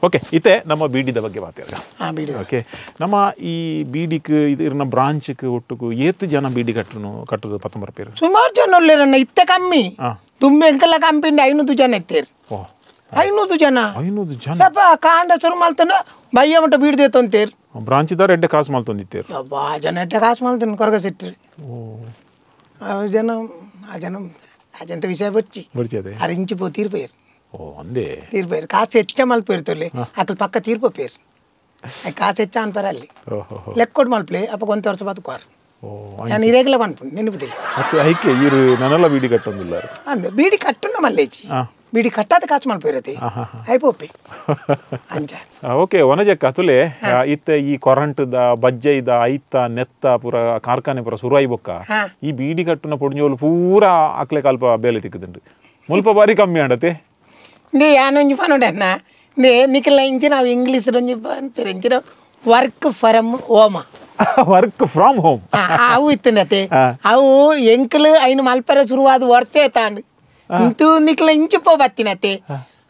ಓಕೆ ಇತ್ತೆ ನಮ್ಮ ಬೀಡಿದ ಬಗ್ಗೆ ಮಾತಾಡ ಹಾ ಬಿಡಿ. ಓಕೆ ನಮ್ಮ ಈ ಬೀಡಿಕ್ ಇದಿರ್ನ ಬ್ರಾಂಚ್ಕ್ ಒಟ್ಟುಗು ಏತ್ ಜನ ಬೀಡಿ ಕಟ್ಟನು ಕಟ್ಟದು ಪತ್ತೊಂಬರ ಪೇರು. ಸುಮಾರು ಜನ ಒಳ್ಳೆರನ್ನ ಇತ್ತ ಕಮ್ಮಿ. ತುಂಬೆ ಎಂಕಲ್ಲ ಕಂಪಿಂಡಿ ಐನೂರು ಜನ ಇತ್ತೇರಿ ಐನೂರು ಜನ. ಐನೂರು ಜನ. ಅಪ್ಪ ಕಾಂಡ ಶುರು ಮಾಡ್ತಾನ ಬಯ್ಯ ಮಟ್ಟ ಬೀಡ್ದೆ ತೊಂತೇರಿ ಬ್ರಾಂಚ್ ಇದ್ದಾರೆ ಎಡ್ಡೆ ಕಾಸು ಮಲ್ತೊಂದಿತ್ತೇರು ಅಬ್ಬಾ ಜನ ಎಡ್ಡೆ ಕಾಸು ಮಾಡ್ತಾನೆ ಕೊರಗ ಸಿಟ್ರಿ ಆ ಜನ ಆ ಜನ ಅಜಂತ ವಿಷಯ ಬಚ್ಚಿ ಬರ್ಚದೆ ಆರು ಇಂಚು ಪೋ ತೀರ್ಪೇರು ಓ ಅಂದೆ ತೀರ್ಪೇರು ಕಾಸು ಹೆಚ್ಚ ಮಲ್ಪೇರು ತೊಲ್ಲಿ ಅಕ್ಕಲ್ ಪಕ್ಕ ತೀರ್ಪೇರು ಕಾಸು ಹೆಚ್ಚ ಅನ್ಪಾರ ಅಲ್ಲಿ ಓಹೋ ಲೆಕ್ಕೊಡ್ ಮಲ್ಪಲೆ ಅಪ್ಪ ಕೊಂತ ವರ್ಷ ಬದುಕೋರು ಓ ನಾನು ಇರೇಗ್ಲ ಪನ್ಪುಣಿ ನೆನಪುದಿಲ್ಲ ಮತ್ತೆ ಐಕೆ ಇರು ನನ್ನೆಲ್ಲ ಬೀಡಿ ಕಟ್ಟೊಂದಿಲ್ಲ ಅಂದೆ ಬೀಡಿ ಕಟ್ಟುನ ಮಲ್ಲೇಜಿ ಹಾ. ಬೀಡಿ ಕಟ್ಟಾದ ಕಾಸು ಮಲ್ಪೇರತಿ ಐಪೋಪಿ ಅಂಜ ಓಕೆ ವನಜಕ್ಕ ತುಲೆ ಇತ್ತ ಈ ಕೊರಂಟದ ಬಜ್ಜೆ ಇದ ಐತ ನೆತ್ತ ಪೂರ ಕಾರ್ಖಾನೆ ಪೂರ ಶುರು ಬೊಕ್ಕ ಹಾ. ಈ ಬೀಡಿ ಕಟ್ಟುನ ಪೊಡಿಂಜೋಲು ಪೂರ ಅಕ್ಲೆ ಕಲ್ಪ ಬೇಲೆ ತಿಕ್ಕದುಂಡು ಮುಲ್ಪ ಬಾರಿ ಕಮ್ಮಿ ಆಡತೆ ನೇ ಯಾನೊಂಜಿ ಪನೋಡನ್ನ ನೇ ನಿಖಿಲ ಇಂಚಿ ನಾವು ಇಂಗ್ಲೀಷ್ ಒಂಜಿ ಪನ್ಪೇರು ಇಂಚಿನ work from home work from home ಆ, ಅವು ಇತ್ತನತೆ ಹಾ. ಅವು ಎಂಕಲು ಐನು ಮಲ್ಪೆರ ಶುರುವಾದ ವರ್ಷೆ ತಾಂಡು ಇಂತು ನಿಖಿಲ ಇಂಚು ಪೋ ಬತ್ತಿನತೆ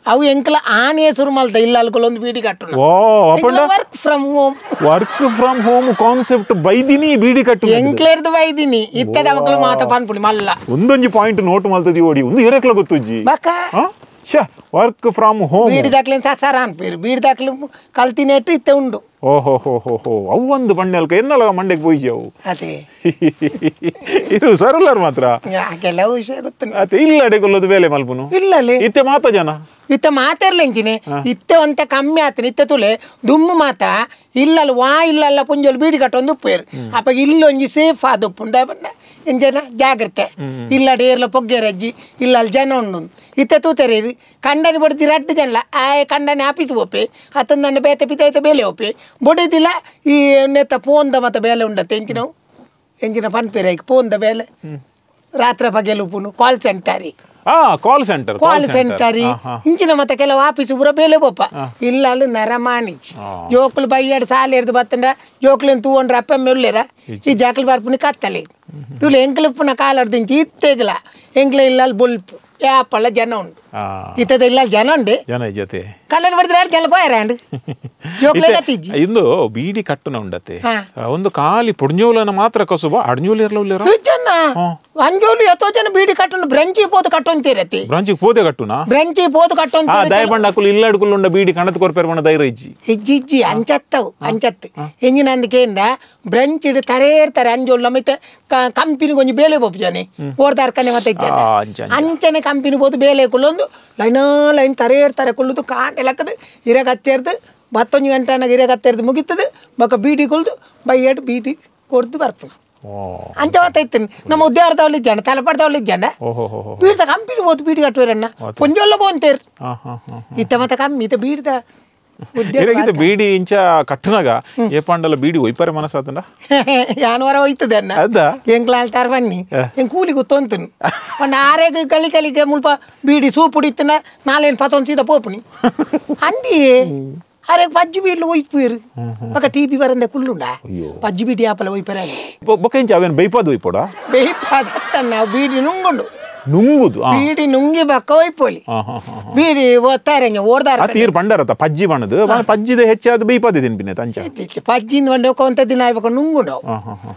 ಅವು ಎಂಕಲ ಆನೆ ಶುರು ಮಲ್ತ ಇಲ್ಲ ಅಲ್ಕೊಳೊಂದು ಬೀಡಿ ಕಟ್ಟು ಓ ಅಪ್ಪಂಡ work from home work from home concept ಬೈದಿನಿ ಬೀಡಿ ಕಟ್ಟು ಎಂಕ್ಲೇರ್ದು ಬೈದಿನಿ ಇತ್ತದ ಮಕ್ಕಳು ಮಾತ ಪನ್ಪುಡಿ ಮಲ್ಲ ಒಂದೊಂಜಿ ಪಾಯಿಂಟ್ ನೋಟ್ ಮಲ್ತದಿ ಓಡಿ ಒಂದು ಏರಕ್ಲ ಗೊತ್ತುಜ್ಜಿ ಬಕ ಹಾ? ಶೇ ವರ್ಕ್ ಫ್ರಮ್ ಹೋಮ್ బీడి దాకలేని ససారా అని పేరు బీడి దాకలు కల్తీనేట్టు ఇత్తే ఉండు ಓಹೋ ಹೋ ಹೋ ಹೋ ಅವೊಂದು ಬಂಡೆಲ್ಕ ಎನ್ನಲ ಮಂಡೆಗೆ ಪೋಯ್ಜವು అదే ಇರು ಸರುಲರ್ ಮಾತ್ರ నాకెలా విషయ గుర్తున్నా ಅತ್ತೆ ಇಲ್ಲ ಅಡೆಗೊಳ್ಳೋದು ಬೇಲೆ ಮಲ್ಪುನು పిల్లలు ಇತ್ತೆ ಮಾತ ಜನ ಇತ್ತ ಮಾತಾಡ್ಲೆಂಚಿನಿ ಇತ್ತೆ ಒಂತೆ ಕಮ್ಮಿ ಆತನ ಇತ್ತೆ ತುಲೆ ದುಮ್ಮು ಮಾತ ಇಲ್ಲಲ್ಲ ವಾ ಇಲ್ಲಲ್ಲ ಪುಂಜಲು ಬೀಡಿ ಕಟ್ಟೊಂದು ಉಪ್ಪೇರು ಅಪ್ಪ ಇಲ್ಲೊಂಜಿ ಸೇಫ್ ಆದ ಉಪ್ಪುಂಡ ಬಂಡ ಎಂಜನ ಜಾಗ್ರತೆ ಇಲ್ಲ ಡೇರ್ಲ ಪೊಗ್ಗೆರಜ್ಜಿ ಇಲ್ಲ ಅಲ್ಲಿ ಜನ ಉಂಡು ಇತ್ತೆ ತೂತೆರೇರಿ ಕಂಡನಿ ಬಡ್ದಿ ರಡ್ಡು ಜನ ಆ ಕಂಡನೆ ಆಫೀಸ್ ಹೋಪೆ ಅತಂದು ನನ್ನ ಬೇತೆ ಪಿತಾಯ್ತ ಬೇಲೆ ಹೋಪೆ ಬೊಡಿದಿಲ್ಲ ಈ ನೆತ್ತ ಪೋಂದ ಮತ ಬೇಲೆ ಉಂಡತ್ತೆ ಎಂಚಿನವು ಎಂಚಿನ ಪನ್ಪೇರಾಯ್ಕೆ ಪೋಂದ ಬೇಲೆ ರಾತ್ರ ಬಗೆಲು ಪುನು ಕಾಲ್ ಸೆಂಟರಿ ಕಾಲ್ ಸೆಂಟರ್ ಕಾಲ್ ಸೆಂಟರ್ ಇಂಚಿನ ಮತ್ತೆ ಕೆಲವು ಆಫೀಸ್ ಪೂರ ಬೇಲೆ ಪಪ್ಪ ಇಲ್ಲ ಅಲ್ಲಿ ಜೋಕಲ್ ಜೋಕುಲು ಎರಡು ಸಾಲ ಹಿಡ್ದು ಬತ್ತಂಡ ಜೋಕುಲು ತೂಗೊಂಡ್ರ ಅಪ್ಪ ಮೆಲ್ಲೆರ ಈ ಜಾಕಲ್ ಬಾರ್ಪುನಿ ಕತ್ತಲೆ ತುಳು ಎಂಕ್ಲಪ್ಪನ ಕಾಲಾಡ್ದಿಂಚಿ ಇತ್ತೆಗ್ಲ ಎಂಕ್ಲ ಇಲ್ಲ ಅಲ್ಲಿ ಬುಲ್ಪು ಯಾಪಲ್ಲ ಜನ ಉಂಡು ಇತ್ತದ ಇಲ್ಲ ಜನ ಉಂಡೆ ಜನ ಇಜ್ಜತೆ ಕಣ್ಣನ್ ಬಡಿದ್ರೆ ಯಾರು ಜನ ಪೋಯರಾಂಡ್ ಇಂದು ಬೀಡಿ ಕಟ್ಟನ ಉಂಡತೆ ಒಂದು ಕಾಲಿ ಪುಡ್ಜೋಲನ ಮಾತ್ರ ಕಸುಬ ಅಡ್ಜೋಲಿ ಇರ್ಲಿಲ್ಲ ಜನ ಅಂಜೋಲು ಎತ್ತೋ ಜನ ಬೀಡಿ ಕಟ್ಟನ ಬ್ರಂಚಿ ಪೋದು ಕಟ್ಟೊಂತೀರತಿ ಬ್ರಂಚಿ ಪೋದೆ ಕಟ್ಟುನ? ಬ್ರಂಚಿ ಪೋದು ಕಟ್ಟೊಂತ ದಯ ಬಂಡ ಅಕುಲು ಇಲ್ಲ ಅಡ್ಕುಲು ಉಂಡ ಬೀಡಿ ಕಣತ್ ಕೊರ್ಪೇರ್ ಬಣ್ಣ ಧೈರ್ಯ ಇಜ್ಜಿ. ಇಜ್ಜಿ ಇಜ್ಜಿ ಅಂಚತ್ತವು ಅಂಚತ್ ಎಂಜಿನ ಅಂದಕೇಂದ ಬ್ರಂಚ್ ಇಡ್ ತರೇ ಇರ್ತಾರೆ ಅಂಜೋಲ್ ನಮಿತ ಕಂಪಿನಿಗೆ ಒಂಜಿ ಬೇಲೆ ಬೋಪ್ಜಾನೆ ಓರ್ದಾರ್ಕನೆ ಮತ್ತೆ ಅಂಚನೆ ಕಂಪಿನಿ ಬೋದು ಬೇಲೆ ಕುಲ್ಲೊಂದು ಲೈನ್ ತರೇ ಇರ್ತಾರೆ. ಕುಲ್ದು ಕಾಂಡೆ ಲಕ್ಕದು ಇರಗ ಹಚ್ಚೇರ್ದು ಮತ್ತೊಂದು ಗಂಟೆನಾಗ ಇರಗ ಹತ್ತೇರ್ದು ಮುಗಿತದು. ಬೊಕ್ಕ ಬೀಡಿ ಕುಲ್ದು ಬೈಯಡ್ ಬೀಡಿ ಕೊಡ್ದು ಬರ್ಪುನು ಅಂತ ಮಾತೈತಿ ನಮ್ಮ ಉದ್ಯಾರದ ಇಜ್ಜಾಂಡ ತಲಪಡ್ದವ್ಳು ಹೋ ಬೀಡ್ದ ಕಂಪಿನಿ ಬೋದು ಬೀಡಿ ಕಟ್ಟುವರನ್ನ ಪೊಂಜೊಲ್ಲ ಬೋಂತೇರ್ ಇತ್ತ ಮತ್ತೆ ಕಮ್ಮಿ ಇತ್ತ ಬೀಡ್ದ. ಉದ್ಯೋಗ ಏನಾಗಿತ್ತು ಬೀಡಿ ಇಂಚ ಕಟ್ಟನಾಗ ఏ పండల బీడి ఒయ్పారే మనసాతుండ ಯಾನವರ ಹೋಯ್ತದೆ ಅನ್ನ ಅದ ಎಂಕ್ಲ ಅಂತಾರ ಬನ್ನಿ ಹೆಂಗ್ ಕೂಲಿ ಗೊತ್ತೊಂತನು ಒಂದು ಆರೇಗ ಕಲಿ ಕಲಿಗೆ ಮುಲ್ಪ ಬೀಡಿ ಸೂಪ್ ಉಡಿತನ ನಾಲೇನು ಪತೊಂದು ಸೀದಾ ಪೋಪುನಿ ಅಂದಿ ಆರೇಗ ಪಜ್ಜಿ ಬೀಡ್ಲು ಒಯ್ಪುಯರು ಪಕ್ಕ ಟಿ ಬಿ ಬರಂದೆ ಕುಳ್ಳುಂಡ ಪಜ್ಜಿ ಬೀಡಿ ಆಪಲ ಒಯ್ಪರ బొక్క ఇంచ అవేన్ బైపాదు ఒయ్పోడ ಬೇಯ್ಪಾದತ್ತನ್ನ ಬೀಡಿ ನುಂಗುಂಡು ನುಂಗುದು ಆ. ಬೀಡಿ ನುಂಗಿ ಬಕ್ಕ ಒಯ್ಪೊಲಿ. ಬೀಡಿ ಓದ್ತಾರೆ ಓಡ್ದಾರ ತೀರ್ ಪಂಡರತ ಪಜ್ಜಿ ಬಣ್ಣದು ಪಜ್ಜಿದ ಹೆಚ್ಚಾದ ಬೀಪದಿ ತಿನ್ಪಿನೆ ತಂಚ. ಪಜ್ಜಿಂದ ಬಂಡೆ ಕೊಂತ ದಿನ ಆಯ್ಬೇಕು ನುಂಗುಂಡು.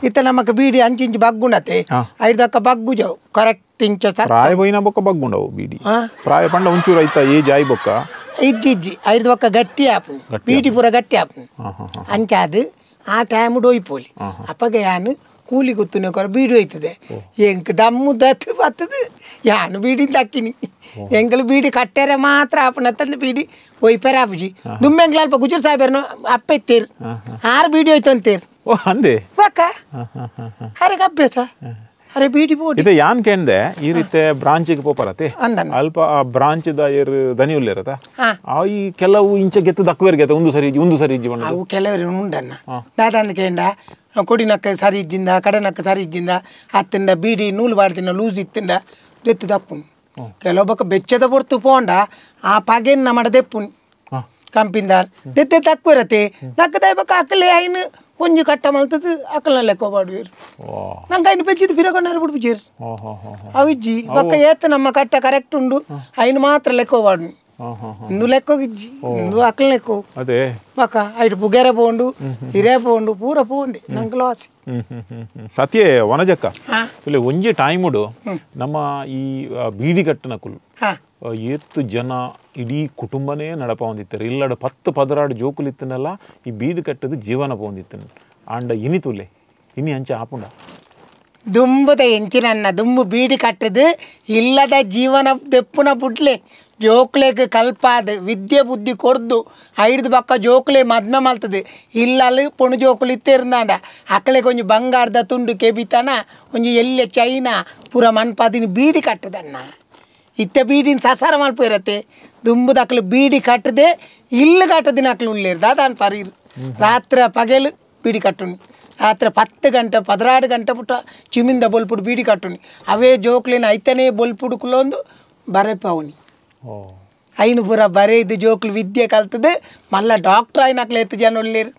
ಇತ್ತ ನಮಕ್ ಬೀಡಿ ಅಂಚಿಂಚು ಬಗ್ಗುಂಡತೆ ಐದು ದಕ್ಕ ಬಗ್ಗು ಜವು ಕರೆಕ್ಟ್ ಇಂಚ ಸರ್ ಪ್ರಾಯ ಬೈನ ಬೊಕ್ಕ ಬಗ್ಗುಂಡವು ಬೀಡಿ. ಪ್ರಾಯ ಪಂಡ ಒಂಚೂರು ಐತ ಏಜ್ ಆಯ್ ಬೊಕ್ಕ. ಇಜ್ಜಿ ಇಜ್ಜಿ ಐದು ದಕ್ಕ ಗಟ್ಟಿ ಆಪು ಬೀಡಿ ಪೂರ ಗಟ್ಟಿ ಆಪು. ಅಂಚಾದು ಆ ಟೈಮ್ ಡೋಯ್ಪೋಲಿ ಅಪ್ಪಗೆ ಯಾನು ಕೂಲಿ ಗೊತ್ತುನೆ ಕೊರ ಬೀಡಿ ಹೋಯ್ತದೆ. ಎಂಕ್ ದಮ್ಮು ದತ್ತು ಬತ್ತದ ಯಾನು ಬೀಡಿ ದಕ್ಕಿನಿ. ಎಂಕಲು ಬೀಡಿ ಕಟ್ಟೆರೆ ಮಾತ್ರ ಆಪನ ತಂದು ಬೀಡಿ ಒಯ್ಪೆರ ಆಪುಜಿ. ದುಮ್ಮೆಂಗ್ಲ ಅಲ್ಪ ಗುಜರ್ ಸಾಹೇಬರ್ನ ಅಪ್ಪ ಎತ್ತೇರು ಆರು ಬೀಡಿ ಹೋಯ್ತು ಅಂತೇರು. ಓ ಅಂದೆ ಅಭ್ಯಾಸ. ಅರೆ ಬೀಡಿ ಬೋಡಿ. ಇದು ಯಾನ್ ಕೇಂದೆ ಈ ರೀತಿ ಬ್ರಾಂಚಿಗೆ ಪೋಪರತೆ ಅಲ್ಪ ಆ ಬ್ರಾಂಚ್ ದ ಏರ್ ದನಿ ಉಲ್ಲಿರತ ಹಾ. ಆ ಈ ಕೆಲವು ಇಂಚ ಗೆತ್ತು ದಕ್ಕವೇರ್ ಗೆತ್ತ ಒಂದು ಸರಿ ಒಂದು ಸರಿ ಇಜ್ಜಿ ಅವು ಕೆಲವರು ಉಂಡನ್ನ ಕೊಡಿ ಕೊಡಿನಕ್ಕ ಸರಿ ಇಜ್ಜಿಂದ ಕಡನಕ್ಕ ಸರಿ ಇಜ್ಜಿಂದ ಅತ್ತಿಂದ ಬೀಡಿ ನೂಲು ಬಾಡ್ತಿಂದ ಲೂಸ್ ಇತ್ತಿಂದ ದೆತ್ತು ಕೆಲವು ಕೆಲವೊಬ್ಬಕ್ಕ ಬೆಚ್ಚದ ಪೊರ್ತು ಪೋಂಡ ಆ ಪಗೆನ್ನ ಮಾಡ ದೆಪ್ಪುನ್ ಕಂಪಿಂದ ದೆತ್ತೆ ತక్కుವ ಇರತ್ತೆ. ನಕ್ಕದಾಯ ಬಕ್ಕ ಅಕ್ಕಲೆ ಐನು ಒಂಜು ಕಟ್ಟ ಮಲ್ತದು ಅಕ್ಕಲ ಲೆಕ್ಕ ಪಾಡುವೆರ್ ನಂಗೆ ಬಿಡ್ಬಿಜೇರು ಹೋ ಹೋ ಹೋ ಅವಿಜ್ಜಿ ಬಕ್ಕ ಏತ್ ನಮ್ಮ ಕಟ್ಟ ಕರೆಕ್ಟ್ ಉಂಡು. ಐನ್ ಮಾತ್ರ ಲೆಕ್ಕ ಪಾಡು ಇಂದು ಲೆಕ್ಕೋಗಿಜ್ಜಿ ಇಂದು ಅಕ್ಕಲ ಲೆಕ್ಕೋ ಅದೇ. ಬಕ ಐಟು ಪುಗೇರೆ ಪೋಂಡು ಹಿರೇ ಪೋಂಡು ಪೂರ ಪೋಂಡಿ. ನಂಗೆ ಲಾಸ್ ಸತ್ಯೇ ವನಜಕ್ಕ. ಇಲ್ಲಿ ಒಂಜಿ ಟೈಮುಡು ನಮ್ಮ ಈ ಬೀಡಿ ಕಟ್ಟನ ಹಾ. ಏತ್ತು ಜನ ಇಡೀ ಕುಟುಂಬನೇ ನಡಪ ಹೊಂದಿತ್ತಾರೆ ಇಲ್ಲಡ ಪತ್ತು ಪದರಾಡು ಜೋಕುಲಿತ್ತನೆಲ್ಲ ಈ ಬೀಡಿ ಕಟ್ಟದು ಜೀವನ ಹೊಂದಿತ್ತನು ಆಂಡ ಇನಿತುಲೆ ಇನಿ ಅಂಚ ಆಪುಂಡ ದುಂಬದ ಎಂಚಿನನ್ನ ದುಂಬು ಬೀಡಿ ಕಟ್ಟದು ಇಲ್ಲದ ಜೀವನ ದೆಪ್ಪುನ ಬುಡ್ಲೆ ಜೋಕ್ಲೆಗ್ ಕಲ್ಪಾದ ವಿದ್ಯೆ ಬುದ್ಧಿ ಕೊರ್ದು ಐದು ಬಕ್ಕ ಜೋಕ್ಲೆ ಮದ್ಮೆ ಮಲ್ತದೆ. ಇಲ್ಲಲ್ಲಿ ಪುಣು ಜೋಕುಲು ಇತ್ತೇರ್ನಾಂಡ ಅಕ್ಕಳೆ ಕೊಂಚ ಬಂಗಾರದ ತುಂಡು ಕೆಬಿತನ ಒಂಜಿ ಎಲ್ಲೆ ಚೈನಾ, ಪೂರ ಮನ್ಪಾದಿನ ಬೀಡಿ ಕಟ್ಟದನ್ನ. ಇತ್ತ ಬೀಡಿನ ಸಸಾರ ಮಲ್ಪಿರತ್ತೆ ದುಂಬುದ ಅಕ್ಲು ಬೀಡಿ ಕಟ್ಟದೆ ಇಲ್ಲು ಕಟ್ಟದಿನ ಅಕ್ಲು ಉಳ್ಳೇರ್ದ ಅದಾನ್ ಪರಿ ರಾತ್ರಿ ಪಗೆಲು ಬೀಡಿ ಕಟ್ಟುನಿ. ರಾತ್ರಿ ಪತ್ತು ಗಂಟೆ ಪದರಾಡು ಗಂಟೆ ಪುಟ್ಟ ಚಿಮಿಂದ ಬೊಲ್ಪುಡು ಬೀಡಿ ಕಟ್ಟುನಿ. ಅವೇ ಜೋಕ್ಲಿನ ಐತನೇ ಬೊಲ್ಪುಡು ಕುಲೊಂದು ಬರೆ ಪೌನಿ ಓ. ಐನು ಪೂರ ಬರೆ ಇದು ಜೋಕ್ಲು ವಿದ್ಯೆ ಕಲ್ತದೆ ಮಲ್ಲ ಡಾಕ್ಟರ್ ಆಯ್ನಕ್ಲೆ ಎತ್ತು ಜನ ಉಳ್ಳಿರಿ.